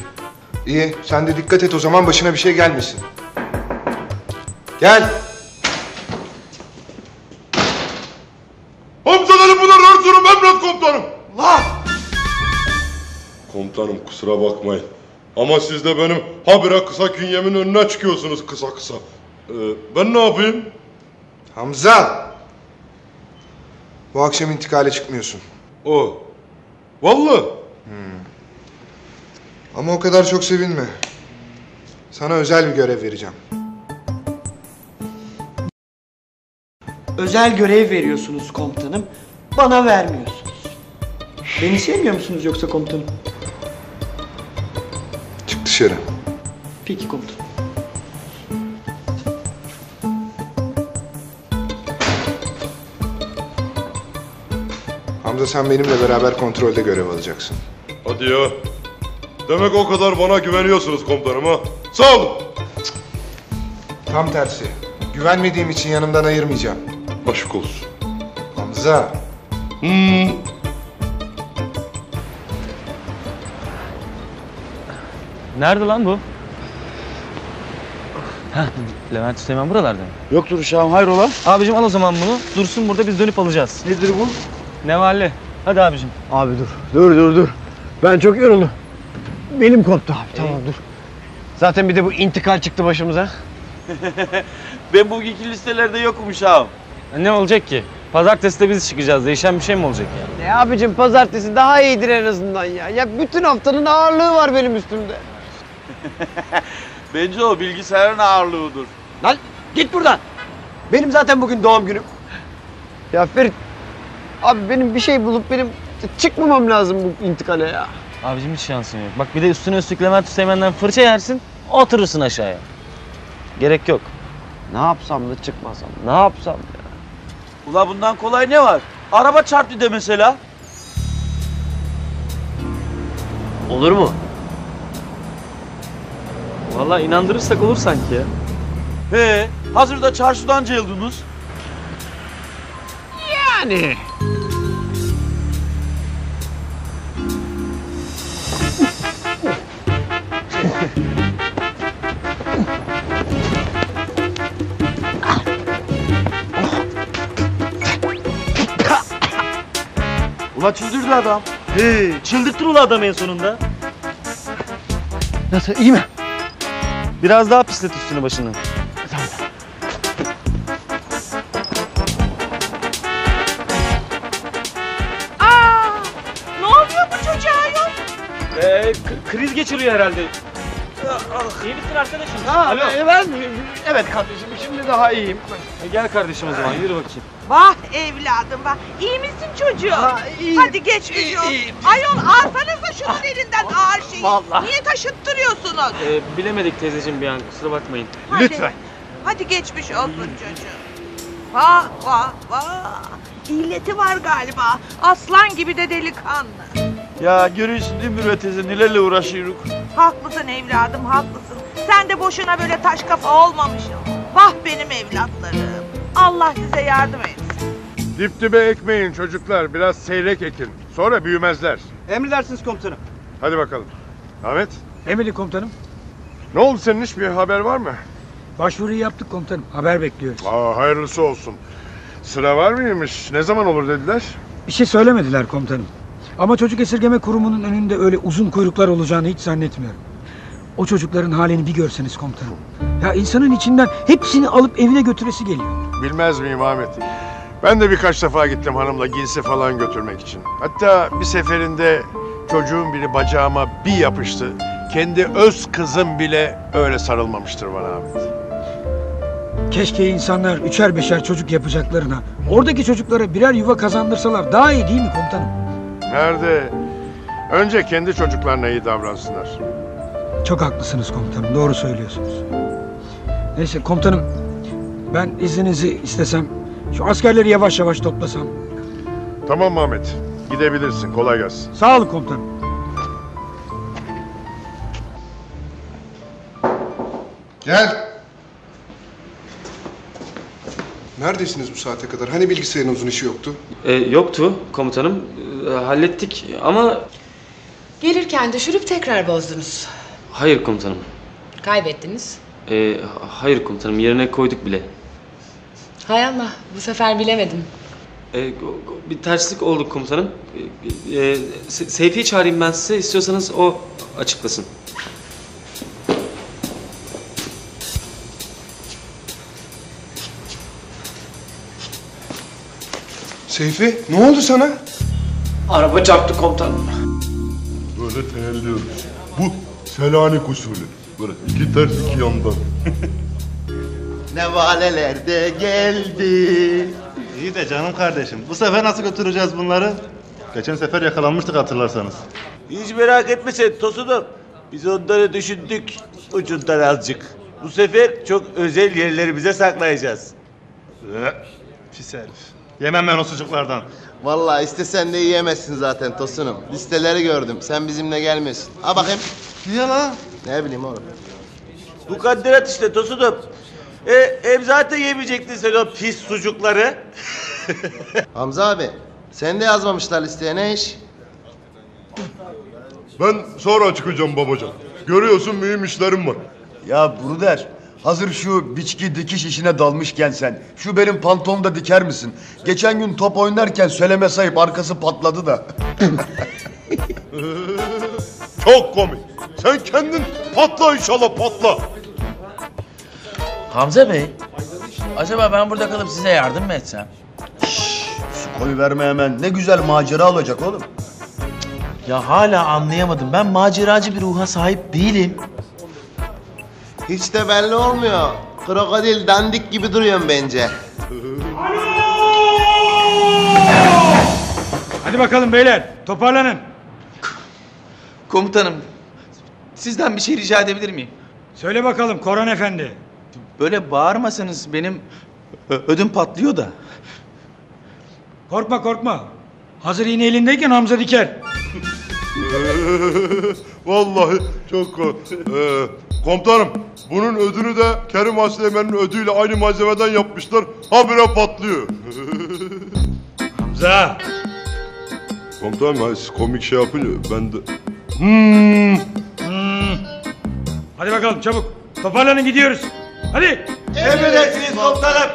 İyi, sen de dikkat et o zaman başına bir şey gelmesin. Gel. Hamzaları Pınar Erzurum emret komutanım. Vah! Komutanım kusura bakmayın. Ama siz de benim habire kısa künyemin önüne çıkıyorsunuz kısa kısa. Ee, ben ne yapayım? Hamza! Bu akşam intikale çıkmıyorsun. O. Vallahi. Ama o kadar çok sevinme. Sana özel bir görev vereceğim. Özel görev veriyorsunuz komutanım, bana vermiyorsunuz. Beni sevmiyor musunuz yoksa komutanım? Çık dışarı. Peki komutanım. Hamza sen benimle beraber kontrolde görev alacaksın. Hadi ya. Demek o kadar bana güveniyorsunuz komutanım ha. Sağ olun. Tam tersi. Güvenmediğim için yanımdan ayırmayacağım. Aşk olsun. Hamza. Hmm. Nerede lan bu? Heh, Levent Üsteğmen buralarda mı? Yoktur uşağım hayrola? Abicim al o zaman bunu. Dursun burada biz dönüp alacağız. Nedir bu? Nevalli. Hadi abicim. Abi dur. Dur dur dur. Ben çok yoruldum. Benim koptu abi tamam dur. Zaten bir de bu intikal çıktı başımıza. Ben bugünkü listelerde yokum uşağım. Ne olacak ki? Pazartesi de biz çıkacağız. Değişen bir şey mi olacak ya? Ya abicim pazartesi daha iyidir en azından ya. Ya bütün haftanın ağırlığı var benim üstümde. Bence o bilgisayarın ağırlığıdır. Lan git buradan. Benim zaten bugün doğum günüm. Ya Ferit. Abi benim bir şey bulup benim çıkmamam lazım bu intikale ya. Abicim hiç şansın yok. Bak bir de üstüne üstlük Levent Üsteğmen'den fırça yersin. Oturursun aşağıya. Gerek yok. Ne yapsam da çıkmasam. Ne yapsam ya. Ula bundan kolay ne var? Araba çarptı de mesela. Olur mu? Vallahi inandırırsak olur sanki ya. He, hazırda çarşıdan cayıldınız. Yani. Ulan çıldırdı adam. He, çıldırttın ulan adam en sonunda. Nasıl iyi mi? Biraz daha pislet üstünü başını. Kriz geçiriyor herhalde. İyi misin arkadaşım? Ha, Alo. e, ben evet kardeşim şimdi daha iyiyim. E, Gel kardeşim o zaman yürü bakayım. Vah evladım vah. İyi misin çocuğum? Hadi geç gidiyor. Ayol alsanıza şunun elinden ağır şeyi. Vallahi. Niye taşıttırıyorsunuz? Ee, bilemedik teyzeciğim bir an kusura bakmayın. Hadi. Hadi geçmiş olsun çocuğum. Vah vah vah. İlleti var galiba. Aslan gibi de delikanlı. Ya görüyorsun değil mi Mürvet teyze nelerle uğraşıyoruz. Haklısın evladım haklısın. Sen de boşuna böyle taş kafa olmamışsın. Vah benim evlatlarım. Allah size yardım etsin. Dip dibe ekmeyin çocuklar. Biraz seyrek ekin. Sonra büyümezler. Emredersiniz komutanım. Hadi bakalım. Ahmet. Emredin komutanım. Ne oldu senin iş bir haber var mı? Başvuruyu yaptık komutanım. Haber bekliyoruz. Aa, hayırlısı olsun. Sıra var mıymış? Ne zaman olur dediler? Bir şey söylemediler komutanım. Ama çocuk esirgeme kurumunun önünde öyle uzun kuyruklar olacağını hiç zannetmiyorum. O çocukların halini bir görseniz komutanım. Ya insanın içinden hepsini alıp evine götüresi geliyor. Bilmez miyim Ahmet? Ben de birkaç defa gittim hanımla giysi falan götürmek için. Hatta bir seferinde çocuğun biri bacağıma bir yapıştı. Kendi öz kızım bile öyle sarılmamıştır bana Ahmet. Keşke insanlar üçer beşer çocuk yapacaklarına oradaki çocuklara birer yuva kazandırsalar daha iyi değil mi komutanım? Nerede? Önce kendi çocuklarına iyi davransınlar. Çok haklısınız komutanım. Doğru söylüyorsunuz. Neyse komutanım ben izninizi istesem şu askerleri yavaş yavaş toplasam. Tamam Ahmet. Gidebilirsin. Kolay gelsin. Sağ olun komutanım. Gel. Neredesiniz bu saate kadar? Hani bilgisayarınızın işi yoktu? Ee, yoktu komutanım. Ee, hallettik ama Gelirken düşürüp tekrar bozdunuz. hayır komutanım. Kaybettiniz. Ee, hayır komutanım yerine koyduk bile. Hay Allah bu sefer bilemedim. Go- bir terslik oldu komutanım. E, Se- Seyfi'yi çağırayım ben size istiyorsanız o açıklasın. Seyfi ne oldu sana? Araba çarptı komutanım. Böyle teyelliyoruz. Bu Selanik usulü. Böyle iki ters iki yandan. Ne valeler de geldi. İyi de canım kardeşim. Bu sefer nasıl götüreceğiz bunları? Geçen sefer yakalanmıştık hatırlarsanız. Hiç merak etme sen Tosunum. Biz onları düşündük ucundan azıcık. Bu sefer çok özel yerlerimize saklayacağız. Pis herif. Yemem ben o sucuklardan. Vallahi istesen de yiyemezsin zaten Tosunum. Listeleri gördüm. Sen bizimle gelmiyorsun. Ha bakayım. Niye lan? Ne bileyim oğlum. Bu kandidat işte Tosunum. E, hem zaten yemeyecektin sen o pis sucukları. Hamza abi. Sen de yazmamışlar listeye ne iş? Ben sonra çıkacağım babacan. Görüyorsun mühim işlerim var. Ya Bruder, hazır şu biçki dikiş işine dalmışken sen, şu benim pantolonu da diker misin? Geçen gün top oynarken söyleme sayıp arkası patladı da. Çok komik. Sen kendin patla inşallah patla. Hamza Bey, acaba ben burada kalıp size yardım mı etsem? Su koyu verme hemen. Ne güzel macera olacak oğlum. Ya hala anlayamadım. Ben maceracı bir ruha sahip değilim. Hiç de belli olmuyor. Krokodil dandik gibi duruyorsun bence. Hadi bakalım beyler toparlanın. Komutanım, sizden bir şey rica edebilir miyim? Söyle bakalım Koran Efendi. Böyle bağırmasanız benim ö- ödüm patlıyor da. Korkma korkma. Hazır iğne elindeyken Hamza diker. Vallahi çok ko- Ee, komutanım bunun ödünü de Kerim Aslemen'in ödüyle aynı malzemeden yapmışlar. Habire patlıyor. Hamza. Komutanım siz komik şey yapınca ben de... Hmm. Hmm. Hadi bakalım çabuk. Toparlanın gidiyoruz. Hadi. Emredersiniz komutanım.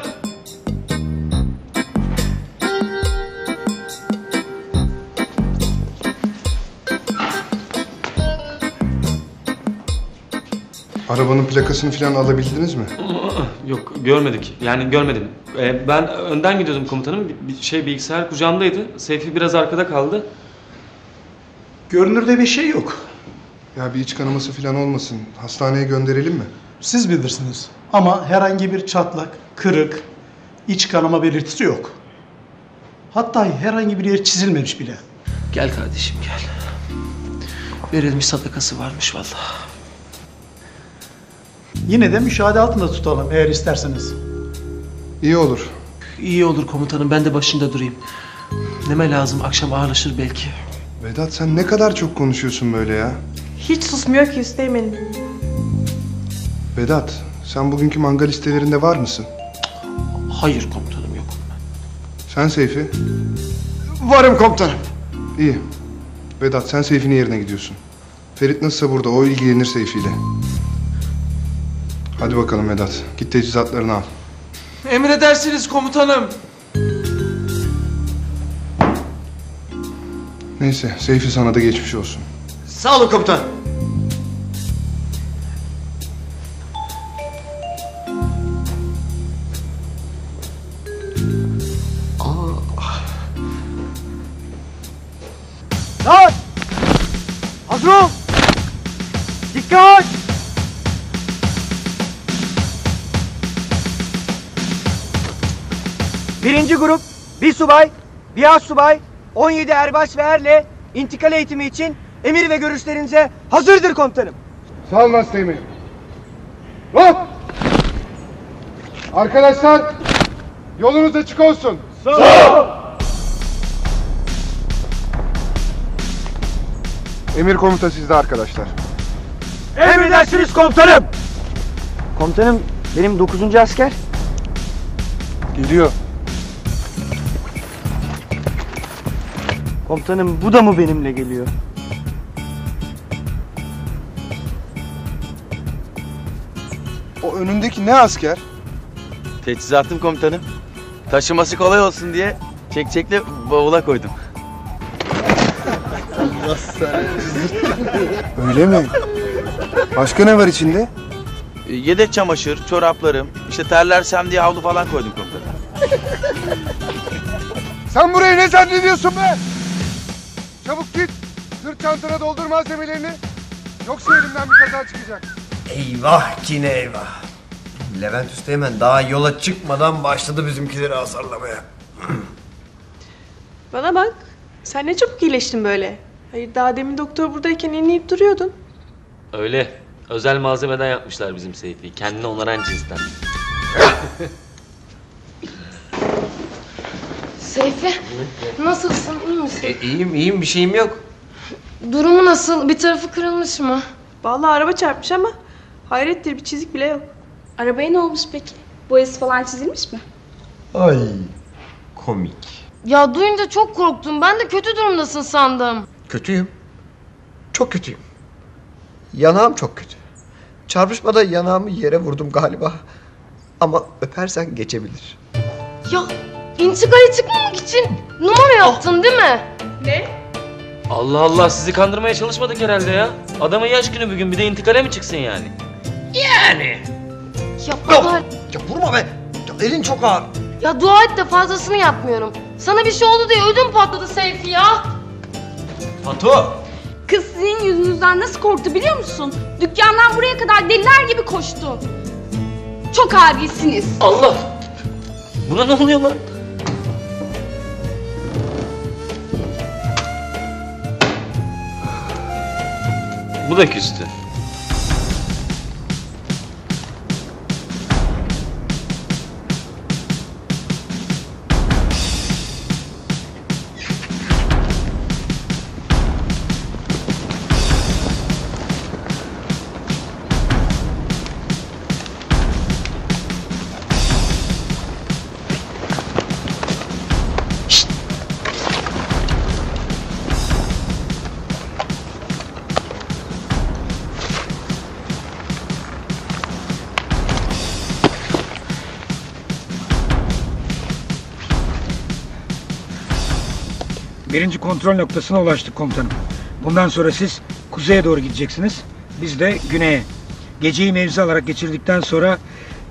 Arabanın plakasını falan alabildiniz mi? Yok görmedik. Yani görmedim. Ee, ben önden gidiyordum komutanım. Bir- Bir şey bilgisayar kucağımdaydı. Seyfi biraz arkada kaldı. Görünürde bir şey yok. Ya bir iç kanaması falan olmasın. Hastaneye gönderelim mi? Siz bilirsiniz. Ama herhangi bir çatlak, kırık, iç kanama belirtisi yok. Hatta herhangi bir yer çizilmemiş bile. Gel kardeşim gel. Verilmiş sadakası varmış vallahi. Yine de müşahede altında tutalım eğer isterseniz. İyi olur. İyi olur komutanım ben de başında durayım. Neme lazım akşam ağırlaşır belki. Vedat sen ne kadar çok konuşuyorsun böyle ya. Hiç susmuyor ki Üsteğmen'im. Vedat sen bugünkü manga listelerinde var mısın? Hayır komutanım yok. Sen Seyfi? Varım komutanım. İyi. Vedat sen Seyfi'nin yerine gidiyorsun. Ferit nasılsa burada o ilgilenir Seyfi'yle. Hadi bakalım Vedat. Git teçhizatlarını al. Emredersiniz komutanım. Neyse Seyfi sana da geçmiş olsun. Sağ olun komutan. Birinci grup, bir subay, bir az subay, 17 erbaş ve erle intikal eğitimi için emir ve görüşlerinize hazırdır komutanım. Sağ olun Asteğmen. Hop! Arkadaşlar yolunuz açık olsun. Sağ Emir komuta sizde arkadaşlar. Emredersiniz komutanım. Komutanım benim 9. asker. Geliyor. Komutanım bu da mı benimle geliyor? O önündeki ne asker? Teçhizatım komutanım. Taşıması kolay olsun diye çekçekle bavula koydum. Öyle mi? Başka ne var içinde? E, Yedek çamaşır, çoraplarım, işte terlersem diye havlu falan koydum komutanım. Sen burayı ne zannediyorsun be? Çabuk git. Sırt çantana doldur malzemelerini. Yoksa elimden bir kaza çıkacak. Eyvah yine eyvah. Levent Üsteğmen daha yola çıkmadan başladı bizimkileri azarlamaya. Bana bak. Sen ne çabuk iyileştin böyle. Hayır daha demin doktor buradayken inleyip duruyordun. Öyle. Özel malzemeden yapmışlar bizim Seyfi'yi. Kendini onaran cinsten. Seyfi, nasılsın? İyi misin? iyiyim iyiyim bir şeyim yok. Durumu nasıl? Bir tarafı kırılmış mı? Vallahi araba çarpmış ama hayrettir bir çizik bile yok. Arabaya ne olmuş peki? Boyası falan çizilmiş mi? Ay komik. Ya duyunca çok korktum. Ben de kötü durumdasın sandım. Kötüyüm. Çok kötüyüm. Yanağım çok kötü. Çarpışmada yanağımı yere vurdum galiba. Ama öpersen geçebilir. Ya intikale çıkmamak için numara yaptın değil mi? Ne? Allah Allah sizi kandırmaya çalışmadık herhalde ya. Adamın yaş günü bugün bir de intikale mi çıksın yani? Yani. Ya, o kadar- Ya vurma be. Ya elin çok ağır. ya dua et de fazlasını yapmıyorum. Sana bir şey oldu diye ödüm patladı Seyfi ya. Fatu. Kız sizin yüzünüzden nasıl korktu biliyor musun? Dükkandan buraya kadar deliler gibi koştu. Çok adilsiniz. Allah! Buna ne oluyor lan? Bu da küstü. Birinci kontrol noktasına ulaştık komutanım. Bundan sonra siz kuzeye doğru gideceksiniz. Biz de güneye. Geceyi mevzi alarak geçirdikten sonra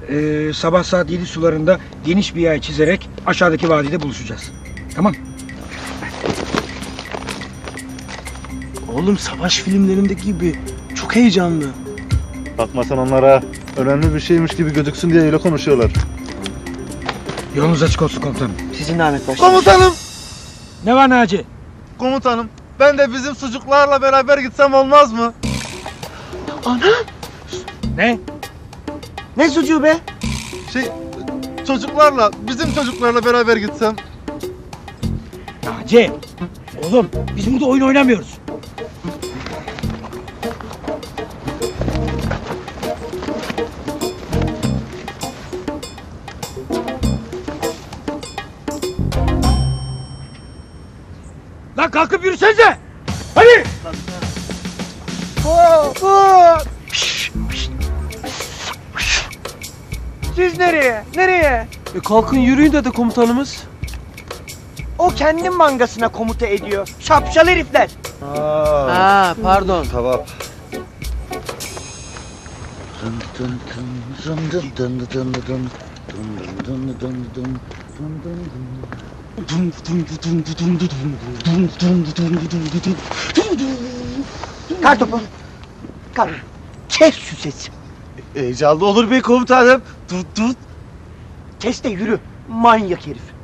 e, sabah saat 7 sularında geniş bir yay çizerek aşağıdaki vadide buluşacağız. Tamam. Oğlum savaş filmlerindeki gibi çok heyecanlı. Bakma sen onlara. Önemli bir şeymiş gibi gözüksün diye öyle konuşuyorlar. Yolunuz açık olsun komutanım. Sizin de Ahmet Başkanım. Komutanım! Ne var Naci? Komutanım ben de bizim sucuklarla beraber gitsem olmaz mı? Ana! Ne? Ne sucuğu be? Şey çocuklarla bizim çocuklarla beraber gitsem. Naci! Oğlum biz burada oyun oynamıyoruz. Yürüsenize! Hadi! Siz nereye? Nereye? E kalkın yürüyün dedi komutanımız. O kendi mangasına komuta ediyor. Şapşal herifler. Ha pardon. Tamam. Kartopu. Kalk. Kes şu sesi. Heyecanlı olur be komutanım. Tut tut. Kes de yürü. Manyak herif.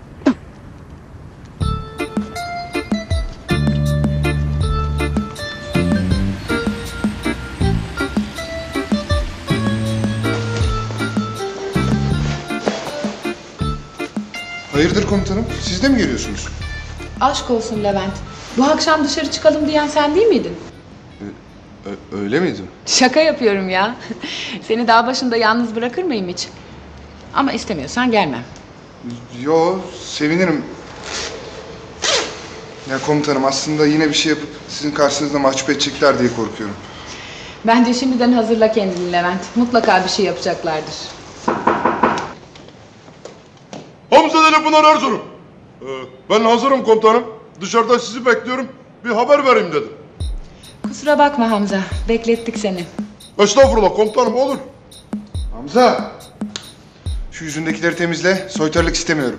Hayırdır komutanım? Siz de mi geliyorsunuz? Aşk olsun Levent. Bu akşam dışarı çıkalım diyen sen değil miydin? Ö- öyle miydi? Şaka yapıyorum ya. Seni dağ başında yalnız bırakır mıyım hiç? Ama istemiyorsan gelmem. Yo, sevinirim. Ya komutanım aslında yine bir şey yapıp sizin karşınızda mahcup edecekler diye korkuyorum. Bence şimdiden hazırla kendini Levent. Mutlaka bir şey yapacaklardır. Pınar Erzurum. Ee, ben hazırım komutanım. Dışarıda sizi bekliyorum. Bir haber vereyim dedim. Kusura bakma Hamza. Beklettik seni. Estağfurullah komutanım olur. Hamza! Şu yüzündekileri temizle. Soytarılık istemiyorum.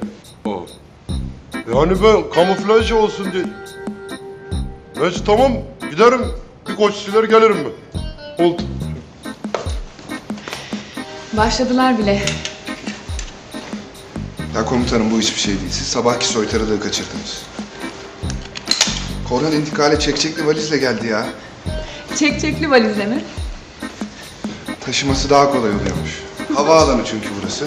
Yani ben kamuflaj olsun diye. Neyse tamam giderim. Bir koç siler gelirim ben. Oldu. Başladılar bile. Ya komutanım bu hiçbir şey değil. Siz sabahki soytarılığı kaçırdınız. Korhan intikale çekçekli valizle geldi ya. Çekçekli valizle mi? Taşıması daha kolay oluyormuş. Havaalanı çünkü burası.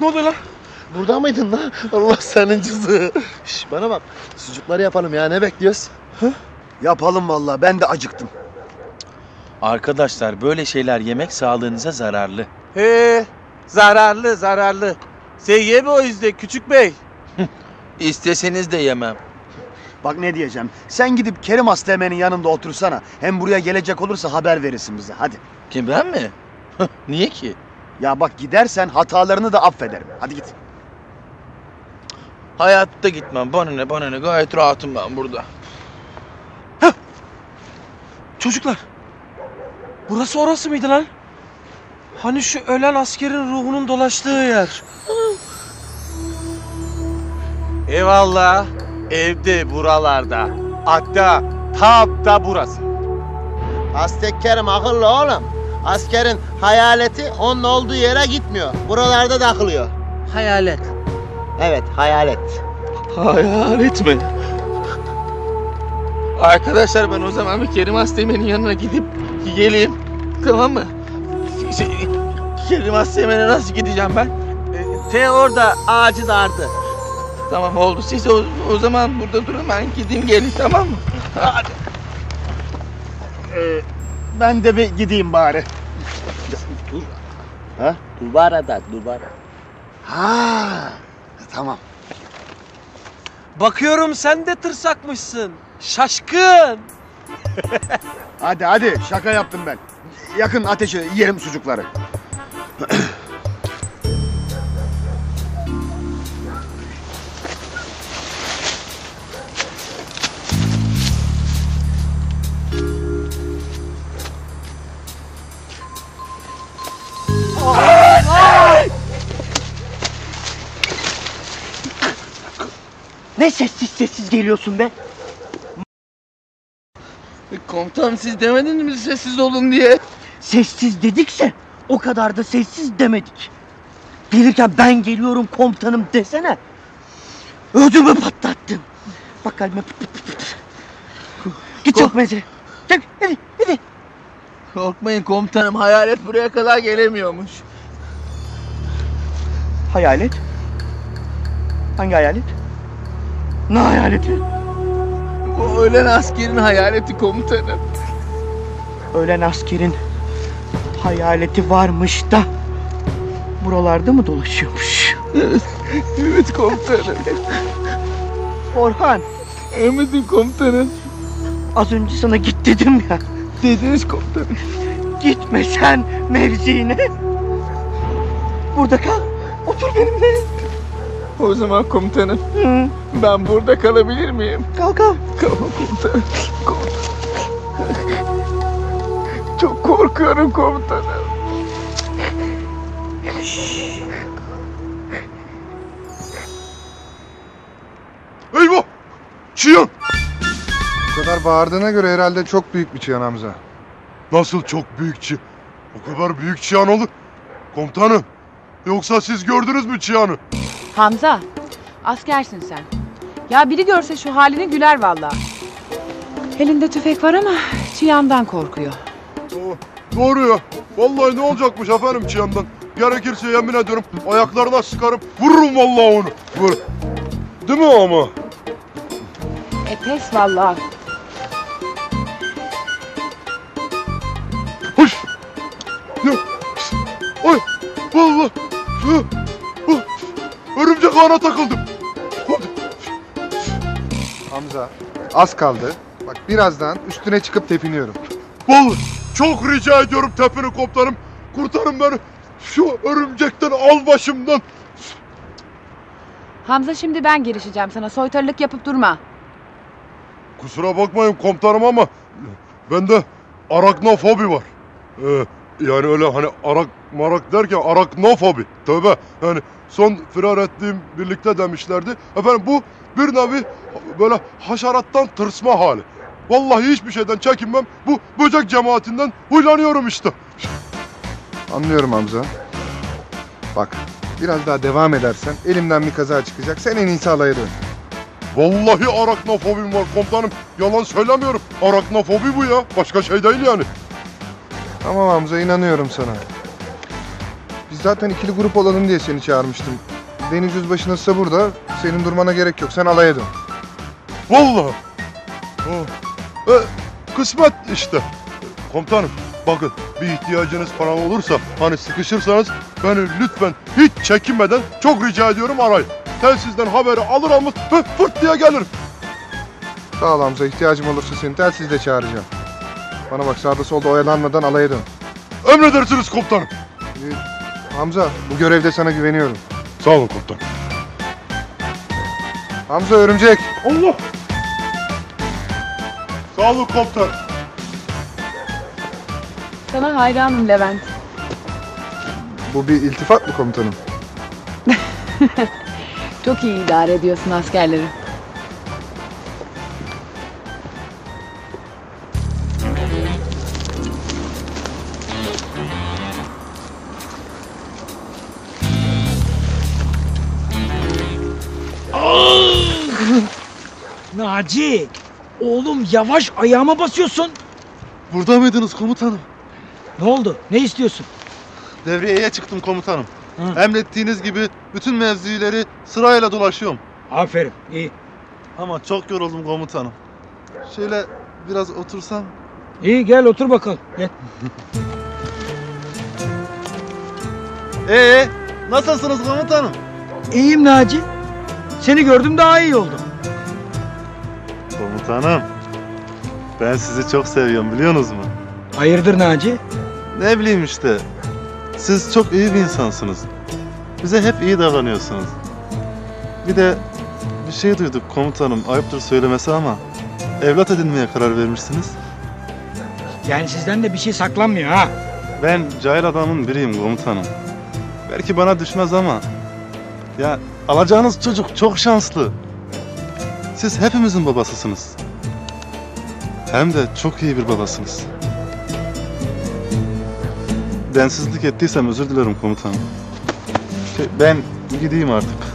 Ne oluyor lan? Burada mıydın lan? Allah senin cızı. Şş, bana bak. Sucukları yapalım ya. Ne bekliyoruz? Yapalım vallahi. Ben de acıktım. Arkadaşlar böyle şeyler yemek sağlığınıza zararlı. He, zararlı zararlı. Sen yeme o yüzden küçük bey. İsteseniz de yemem. Bak ne diyeceğim. Sen gidip Kerim Asteğmen'in yanında otursana. Hem buraya gelecek olursa haber verirsin bize. Hadi. Kim ben mi? Niye ki? Ya bak gidersen hatalarını da affederim. Hadi git. Hayatta gitmem. Bana ne bana ne gayet rahatım ben burada. Çocuklar. Burası orası mıydı lan? Hani şu ölen askerin ruhunun dolaştığı yer. Eyvallah. Evde buralarda. Hatta tam da burası. Aztek Kerim akıllı oğlum. Askerin hayaleti onun olduğu yere gitmiyor. Buralarda takılıyor. Hayalet. Evet hayalet. Hayalet mi? Arkadaşlar ben o zaman bir Kerim Asteğmen'in yanına gidip geleyim. Tamam mı? Şey, Kerim Asteğmen'e nasıl gideceğim ben? Te orada ağacın ardı. Tamam oldu. Siz o, o zaman burada durun ben gideyim geleyim tamam mı? Hadi. Ee, ben de bir gideyim bari. Dur. Ha? Duvara duvara. Ha, Tamam. Bakıyorum sen de tırsakmışsın. Şaşkın. Hadi hadi şaka yaptım ben. Yakın ateşe yerim sucukları. oh! Ne sessiz sessiz geliyorsun be? Komutanım siz demediniz mi sessiz olun diye? Sessiz dedikse o kadar da sessiz demedik. Gelirken ben geliyorum komutanım desene. Ödümü patlattın. Bak kalbime pıt pıt pıt pıt. Git çok meze. Çek hadi hadi. Korkmayın komutanım hayalet buraya kadar gelemiyormuş. Hayalet? Hangi hayalet? Ne hayaleti? Bu ölen askerin hayaleti komutanım. Ölen askerin hayaleti varmış da buralarda mı dolaşıyormuş? Evet, evet komutanım. Orhan. Emredin komutanım. Az önce sana git dedim ya. Dediniz komutanım. Gitme sen mevziine. Burada kal. Otur benimle. O zaman komutanım. Ben burada kalabilir miyim? Kal kal. Tamam komutanım. Komutanım. Çok korkuyorum komutanım. Eyvah! Çiyan! Bu kadar bağırdığına göre herhalde çok büyük bir çiyan Hamza. Nasıl çok büyük çi... O kadar büyük çiyan olur. Komutanım. Yoksa siz gördünüz mü çiyanı? Hamza, askersin sen. Ya biri görse şu halini güler vallahi. Elinde tüfek var ama Çiyan'dan korkuyor. Doğru ya. Vallahi ne olacakmış efendim çiyandan. Gerekirse yemin ediyorum ayaklarına sıkarım vururum vallahi onu. Böyle. Değil mi ama? E pes vallahi. Hoş. Ya. Ay. Vallahi. Hı. Örümcek ağına takıldım. Hamza az kaldı. Bak birazdan üstüne çıkıp tepiniyorum. Vallahi çok rica ediyorum tepini komutanım. Kurtarın beni. Şu örümcekten al başımdan. Hamza şimdi ben girişeceğim sana. Soytarılık yapıp durma. Kusura bakmayın komutanım ama bende araknofobi var. Ee, yani öyle hani arak marak derken araknofobi. Tövbe yani son firar ettiğim birlikte demişlerdi. Efendim bu bir nevi böyle haşerattan tırsma hali. Vallahi hiçbir şeyden çekinmem. Bu böcek cemaatinden huylanıyorum işte. Anlıyorum Hamza. Bak biraz daha devam edersen elimden bir kaza çıkacak. Sen en iyisi alaya dön. Vallahi araknofobim var komutanım. Yalan söylemiyorum. Araknofobi bu ya. Başka şey değil yani. Tamam Hamza inanıyorum sana. Zaten ikili grup olalım diye seni çağırmıştım. Deniz Yüzbaşı nasılsa burada. Senin durmana gerek yok. Sen alaya dön. Vallahi. Ha. E, kısmet işte. Komutanım bakın bir ihtiyacınız falan olursa hani sıkışırsanız beni lütfen hiç çekinmeden çok rica ediyorum arayın. Telsizden haberi alır almaz hı, fırt diye gelirim. Sağ ol Hamza. ihtiyacım olursa seni telsizle çağıracağım. Bana bak sağda solda oyalanmadan alaya dön. Emredersiniz komutanım. Ee, Hamza bu görevde sana güveniyorum. Sağ olun komutanım. Hamza örümcek. Allah. Sağ olun komutanım. Sana hayranım Levent. Bu bir iltifat mı komutanım? Çok iyi idare ediyorsun askerleri. Naci! Oğlum yavaş ayağıma basıyorsun. Burada mıydınız komutanım? Ne oldu? Ne istiyorsun? Devriyeye çıktım komutanım. Emrettiğiniz gibi bütün mevzileri sırayla dolaşıyorum. Aferin, iyi. Ama çok yoruldum komutanım. Şöyle biraz otursam. İyi gel otur bakalım. Gel. Ee, nasılsınız komutanım? İyiyim Naci. Seni gördüm daha iyi oldum. Komutanım, ben sizi çok seviyorum biliyorsunuz mu? Hayırdır Naci? Ne bileyim işte. Siz çok iyi bir insansınız. Bize hep iyi davranıyorsunuz. Bir de bir şey duyduk komutanım. Ayıptır söylemesi ama evlat edinmeye karar vermişsiniz. Yani sizden de bir şey saklanmıyor ha. Ben cahil adamın biriyim komutanım. Belki bana düşmez ama ya alacağınız çocuk çok şanslı. Siz hepimizin babasısınız. Hem de çok iyi bir babasınız. Densizlik ettiysem özür dilerim komutanım. Şey, ben gideyim artık.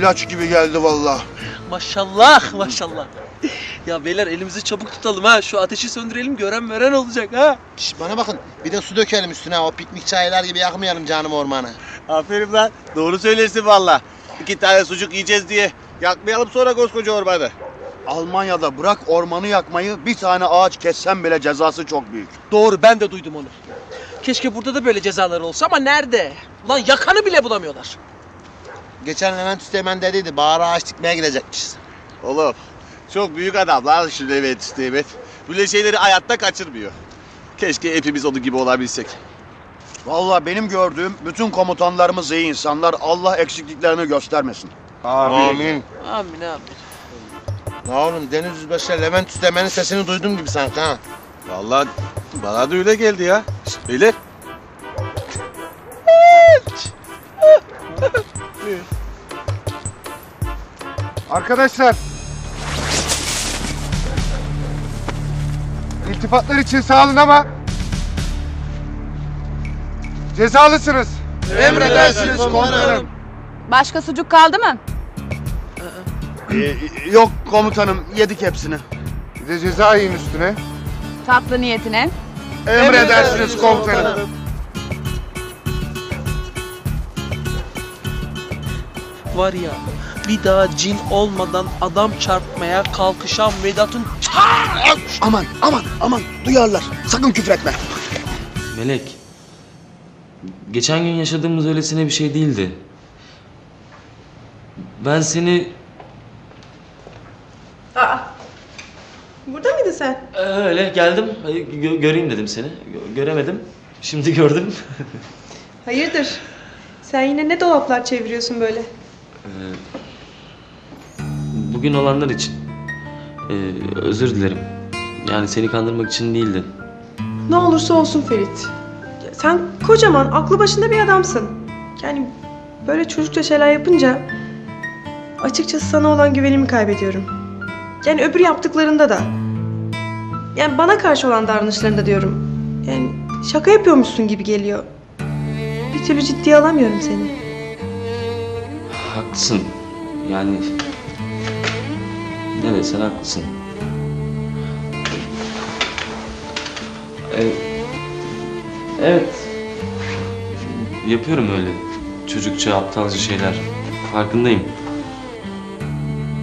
İlaç gibi geldi vallahi. Maşallah maşallah. Ya beyler elimizi çabuk tutalım ha. Şu ateşi söndürelim gören veren olacak ha. Şş, bana bakın bir de su dökelim üstüne o piknik çaylar gibi yakmayalım canım ormanı. Aferin lan. Doğru söylersin valla. İki tane sucuk yiyeceğiz diye yakmayalım sonra koskoca ormanı. Almanya'da bırak ormanı yakmayı bir tane ağaç kessen bile cezası çok büyük. Doğru ben de duydum onu. Keşke burada da böyle cezalar olsa ama nerede? Ulan yakanı bile bulamıyorlar. Geçen Levent Üsteğmen dediydi bağıra ağaç dikmeye gidecekmişiz. Oğlum çok büyük adam lan şu Levent Üsteğmen. Böyle şeyleri hayatta kaçırmıyor. Keşke hepimiz onun gibi olabilsek. Vallahi benim gördüğüm bütün komutanlarımız iyi insanlar. Allah eksikliklerini göstermesin. Amin. Amin amin. Ya oğlum Deniz Yüzbaşı Levent Üsteğmen'in sesini duydum gibi sanki ha. Vallahi bana da öyle geldi ya. Şşt, beyler. Arkadaşlar. İltifatlar için sağ olun ama cezalısınız. Emredersiniz komutanım. Başka sucuk kaldı mı? Ee, yok komutanım yedik hepsini. Bir de ceza yiyin üstüne. Tatlı niyetine. Emredersiniz komutanım. Var ya bir daha cin olmadan adam çarpmaya kalkışan Vedat'ın Aman aman aman duyarlar. Sakın küfretme. Melek. Geçen gün yaşadığımız öylesine bir şey değildi. Ben seni Aa. Burada mıydın sen? Ee, öyle geldim. gö- göreyim dedim seni. Gö- göremedim. Şimdi gördüm. Hayırdır? Sen yine ne dolaplar çeviriyorsun böyle? Ee, Bugün olanlar için ee, özür dilerim. Yani seni kandırmak için değildi. Ne olursa olsun Ferit. Sen kocaman, aklı başında bir adamsın. Yani böyle çocukça şeyler yapınca açıkçası sana olan güvenimi kaybediyorum. Yani öbür yaptıklarında da. Yani bana karşı olan davranışlarında diyorum. Yani şaka yapıyormuşsun gibi geliyor. Bir türlü ciddiye alamıyorum seni. Haklısın. Yani ne desen haklısın. Ee, evet. Yapıyorum öyle çocukça aptalca şeyler. Farkındayım.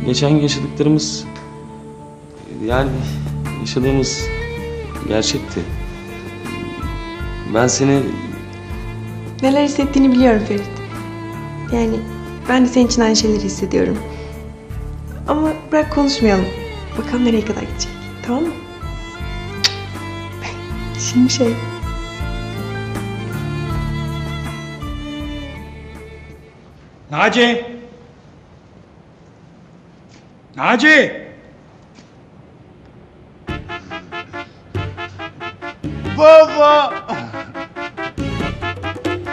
Geçen yaşadıklarımız yani yaşadığımız gerçekti. Ben seni Neler hissettiğini biliyorum Ferit. Yani ben de senin için aynı şeyleri hissediyorum. Ama bırak konuşmayalım. Bakalım nereye kadar gidecek. Tamam mı? Şimdi şey... Naci! Naci! Baba!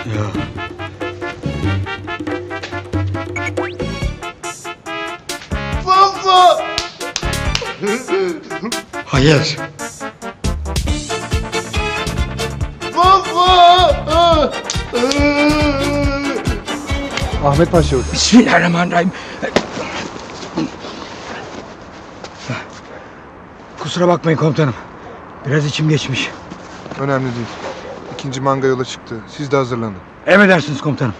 Baba! Hayır. Baba! Ahmet Paşa. Bismillahirrahmanirrahim. Kusura bakmayın komutanım. Biraz içim geçmiş. Önemli değil. İkinci manga yola çıktı. Siz de hazırlanın. Emredersiniz komutanım.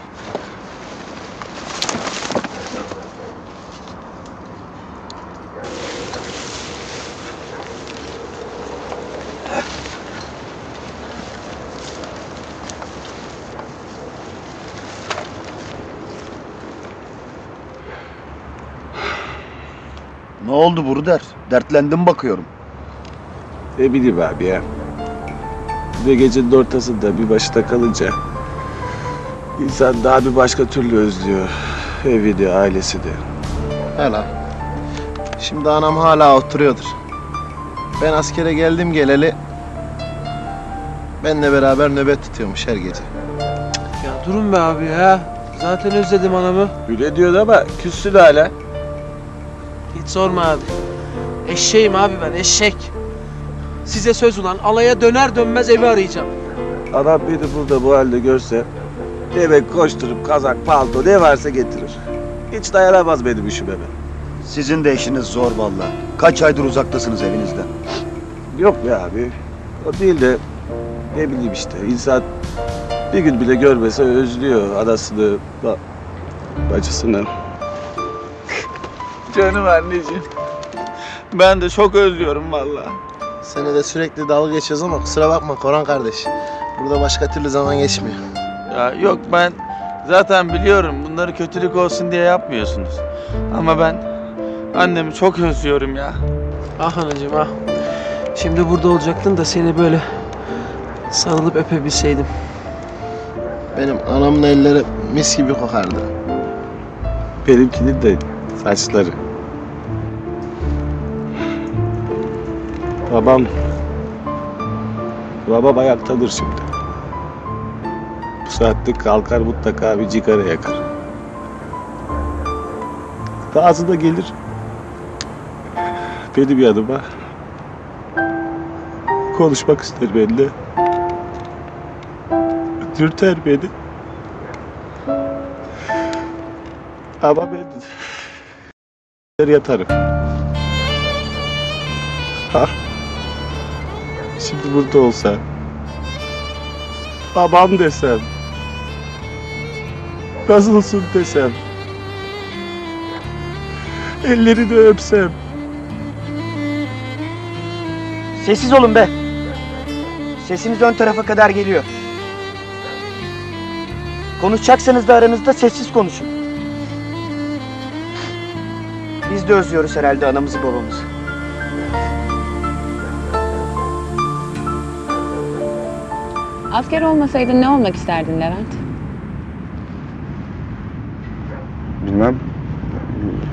Ne oldu Burder? Dertlendim bakıyorum. Ne bileyim abi ya. Ve gecenin ortasında bir başına kalınca insan daha bir başka türlü özlüyor evini, ailesini. Hala. Şimdi anam hala oturuyordur. Ben askere geldim geleli benle beraber nöbet tutuyormuş her gece. Ya durun be abi ya. Zaten özledim anamı. Öyle diyordu ama küssün hala. Sorma abi. Eşeğim abi ben eşek. Size söz ulan alaya döner dönmez evi arayacağım. Adam beni burada bu halde görse eve koşturup kazak, palto ne varsa getirir. Hiç dayanamaz benim üşümeme. Sizin de işiniz zor vallahi. Kaç aydır uzaktasınız evinizden. Yok be abi. O değil de ne bileyim işte insan bir gün bile görmese özlüyor anasını, ba- bacısını. Canım anneciğim. Ben de çok özlüyorum vallahi. Seni de sürekli dalga geçiyoruz ama kusura bakma Koran kardeş. Burada başka türlü zaman geçmiyor. Ya yok ben zaten biliyorum bunları kötülük olsun diye yapmıyorsunuz. Ama ben annemi çok özlüyorum ya. Ah anacığım ah. Şimdi burada olacaktın da seni böyle sarılıp öpebilseydim. Benim anamın elleri mis gibi kokardı. Benimkinin de saçları. Babam... Babam ayaktadır şimdi. Bu saatte kalkar mutlaka bir cigara yakar. Bazı da gelir. Benim yanıma. Konuşmak ister benimle. Dürter beni. Ama ben yatarım. Ha. Şimdi burada olsa babam desem nasılsın desem ellerini öpsem Sessiz olun be. Sesiniz ön tarafa kadar geliyor. Konuşacaksanız da aranızda sessiz konuşun. Biz de özlüyoruz herhalde anamızı babamızı. Asker olmasaydın ne olmak isterdin Levent? Bilmem.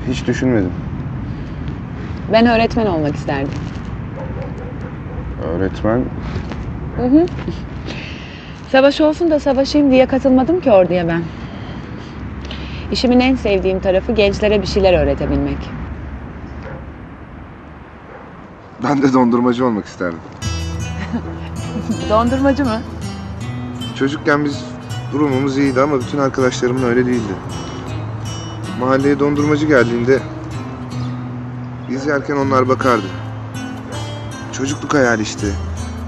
Hiç düşünmedim. Ben öğretmen olmak isterdim. Öğretmen. Hı hı. Savaş olsun da savaşayım diye katılmadım ki orduya ben. İşimin en sevdiğim tarafı gençlere bir şeyler öğretebilmek. Ben de dondurmacı olmak isterdim. Dondurmacı mı? Çocukken biz durumumuz iyiydi ama bütün arkadaşlarımın öyle değildi. Mahalleye dondurmacı geldiğinde biz yerken onlar bakardı. Çocukluk hayali işte.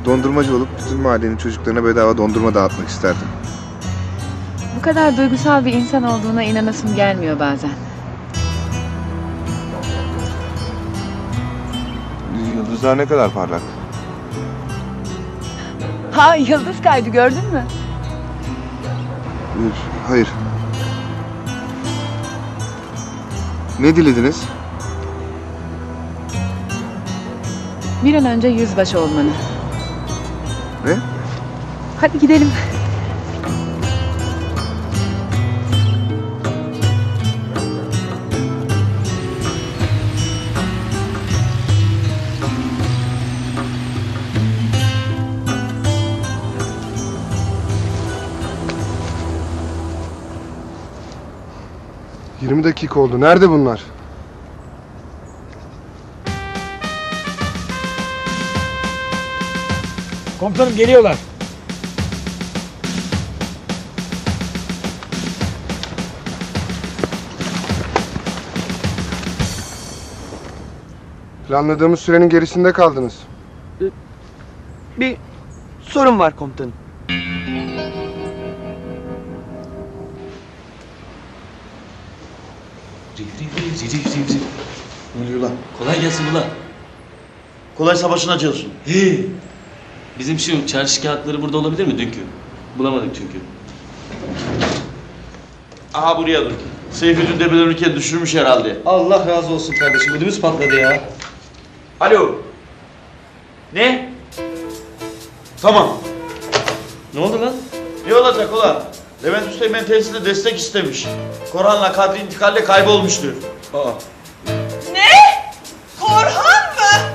Dondurmacı olup bütün mahallenin çocuklarına bedava dondurma dağıtmak isterdim. Bu kadar duygusal bir insan olduğuna inanasım gelmiyor bazen. Yıldızlar ne kadar parlak. Ha yıldız kaydı gördün mü? Hayır. Hayır. Ne dilediniz? Bir an önce yüzbaşı olmanı. Ne? Hadi gidelim. ...20 dakika oldu. Nerede bunlar? Komutanım geliyorlar. Planladığımız sürenin gerisinde kaldınız. Bir sorun var komutanım. Ne oluyor lan? Kolay gelsin ulan. Kolay savaşın açıyorsun. He. Bizim şu çarşı kağıtları burada olabilir mi dünkü? Bulamadık çünkü. Aha buraya dur. Seyfi dün debelenirken düşürmüş herhalde. Allah razı olsun kardeşim. Ödümüz patladı ya. Alo. Ne? Tamam. Ne oldu lan? Ne olacak ulan? Levent Usta menfezinde destek istemiş. Korhan'la Kadri intikalle kaybolmuş diyor. Aa. Ne? Korhan mı?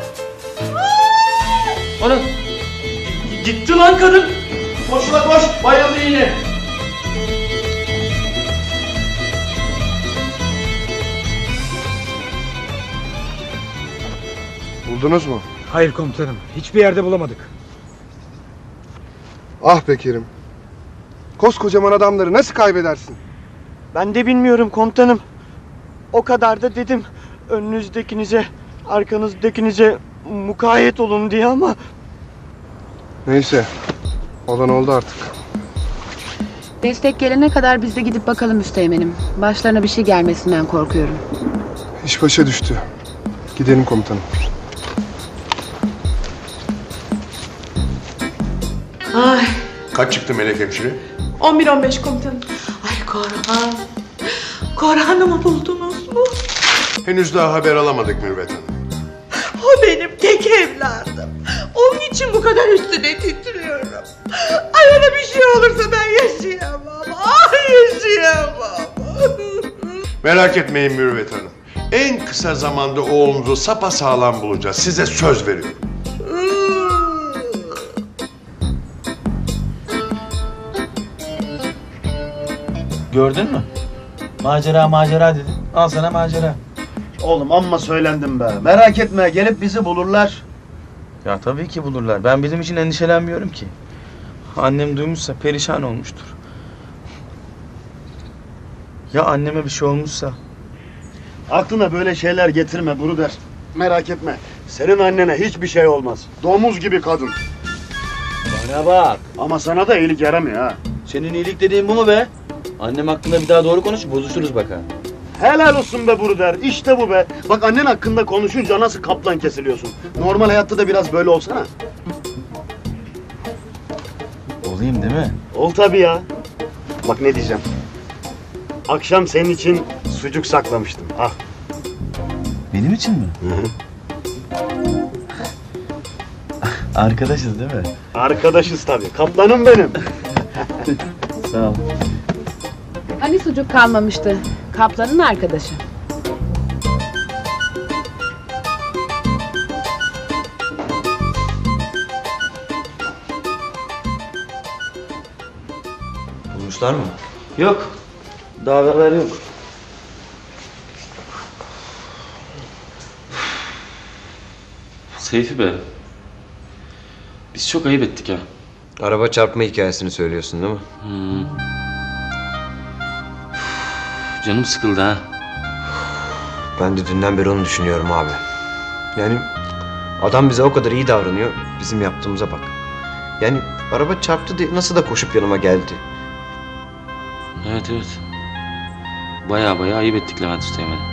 Ay! Ana! G- Gitti lan kadın. Koş lan koş. Bayıldı yine. Buldunuz mu? Hayır komutanım. Hiçbir yerde bulamadık. Ah be Kerim. Koskocaman adamları nasıl kaybedersin? Ben de bilmiyorum komutanım. O kadar da dedim önünüzdekinize, arkanızdakinize mukayyet olun diye ama Neyse. Olan oldu artık. Destek gelene kadar biz de gidip bakalım üsteğmenim. Başlarına bir şey gelmesinden korkuyorum. İş başa düştü. Gidelim komutanım. Ay Kaç çıktı melek hemşire? 11-15 komutanım. Ay Korhan. Korhan'ımı buldunuz mu? Henüz daha haber alamadık Mürvet Hanım. O benim tek evladım. Onun için bu kadar üstüne titriyorum. Ay ona bir şey olursa ben yaşayamam. Ay yaşayamam. Merak etmeyin Mürvet Hanım. En kısa zamanda oğlunuzu sapasağlam bulacağız. Size söz veriyorum. Gördün mü? Macera macera dedin. Al sana macera. Oğlum amma söylendim be. Merak etme gelip bizi bulurlar. Ya tabii ki bulurlar. Ben bizim için endişelenmiyorum ki. Annem duymuşsa perişan olmuştur. Ya anneme bir şey olmuşsa? Aklına böyle şeyler getirme Bruder. Merak etme. Senin annene hiçbir şey olmaz. Domuz gibi kadın. Bana bak. Ama sana da iyilik yaramıyor ha. Senin iyilik dediğin bu mu be? Annem hakkında bir daha doğru konuş, bozuşuruz bak ha. Helal olsun be Bruder. İşte bu be. Bak annen hakkında konuşunca nasıl kaplan kesiliyorsun. Normal hayatta da biraz böyle olsana. Olayım değil mi? Ol tabii ya. Bak ne diyeceğim. Akşam senin için sucuk saklamıştım. Ah. Benim için mi? Arkadaşız değil mi? Arkadaşız tabii. Kaplanım benim. Sağ ol. Hani sucuk kalmamıştı? Kaplanın arkadaşı. Bulmuşlar mı? Yok. Daha haber yok. Seyfi be. Biz çok ayıp ettik ha. Araba çarpma hikayesini söylüyorsun değil mi? Hmm. Canım sıkıldı ha. Ben de dünden beri onu düşünüyorum abi. Yani adam bize o kadar iyi davranıyor. Bizim yaptığımıza bak. Yani araba çarptı diye nasıl da koşup yanıma geldi. Evet evet. Baya baya ayıp ettik Levent Üsteğmen'e.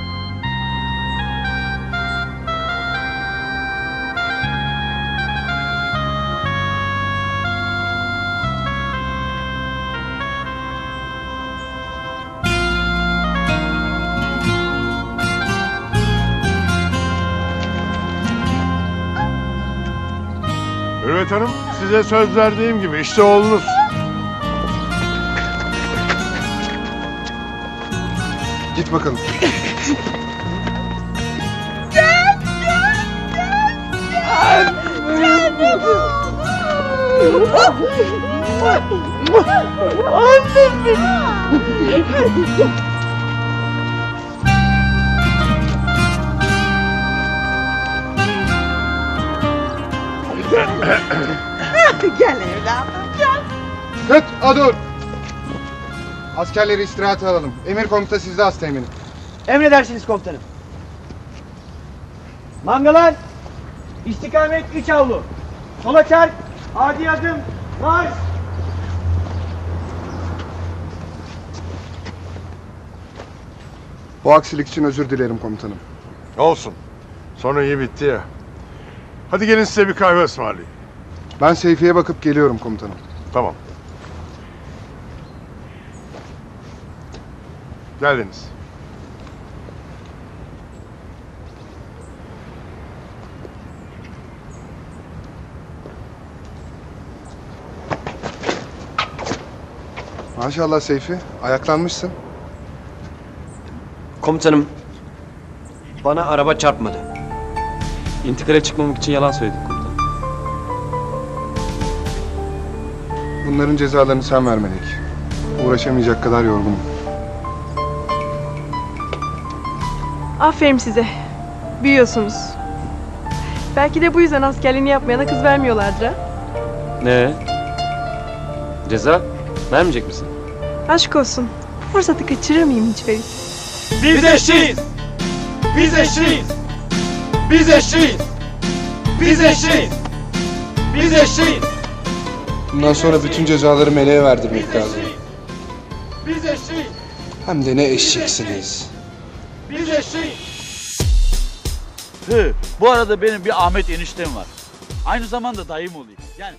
Mürvet Hanım size söz verdiğim gibi işte oğlunuz. Git bakalım. Annem benim. Gel evladım gel. Kıt adur. Askerleri istirahate alalım. Emir komuta sizde hasta eminim. Emredersiniz komutanım. Mangalar, istikamet iç avlu. Sola çarp, adi adım, marş. Bu aksilik için özür dilerim komutanım. Olsun. Sonra iyi bitti ya. Hadi gelin size bir kahve ısmarlayayım. Ben Seyfi'ye bakıp geliyorum komutanım. Tamam. Geldiniz. Maşallah Seyfi. Ayaklanmışsın. Komutanım bana araba çarpmadı. İntikale çıkmamak için yalan söyledik komutanım. Bunların cezalarını sen ver Melek. Uğraşamayacak kadar yorgunum. Aferin size. Büyüyorsunuz. Belki de bu yüzden askerliğini yapmayana kız vermiyorlardır ha. Ne? Ceza? Vermeyecek misin? Aşk olsun. Fırsatı kaçırır mıyım hiç Ferit? Biz eşiyiz. Biz eşiyiz. Biz eşiyiz. Biz eşiyiz. Biz eşiyiz. Bundan sonra bütün cezaları Meleğe verdirmek lazım. Biz eşiyiz. Hem de ne eşeksiniz. Biz eşiyiz. Hı, bu arada benim bir Ahmet eniştem var. Aynı zamanda dayım oluyor. Yani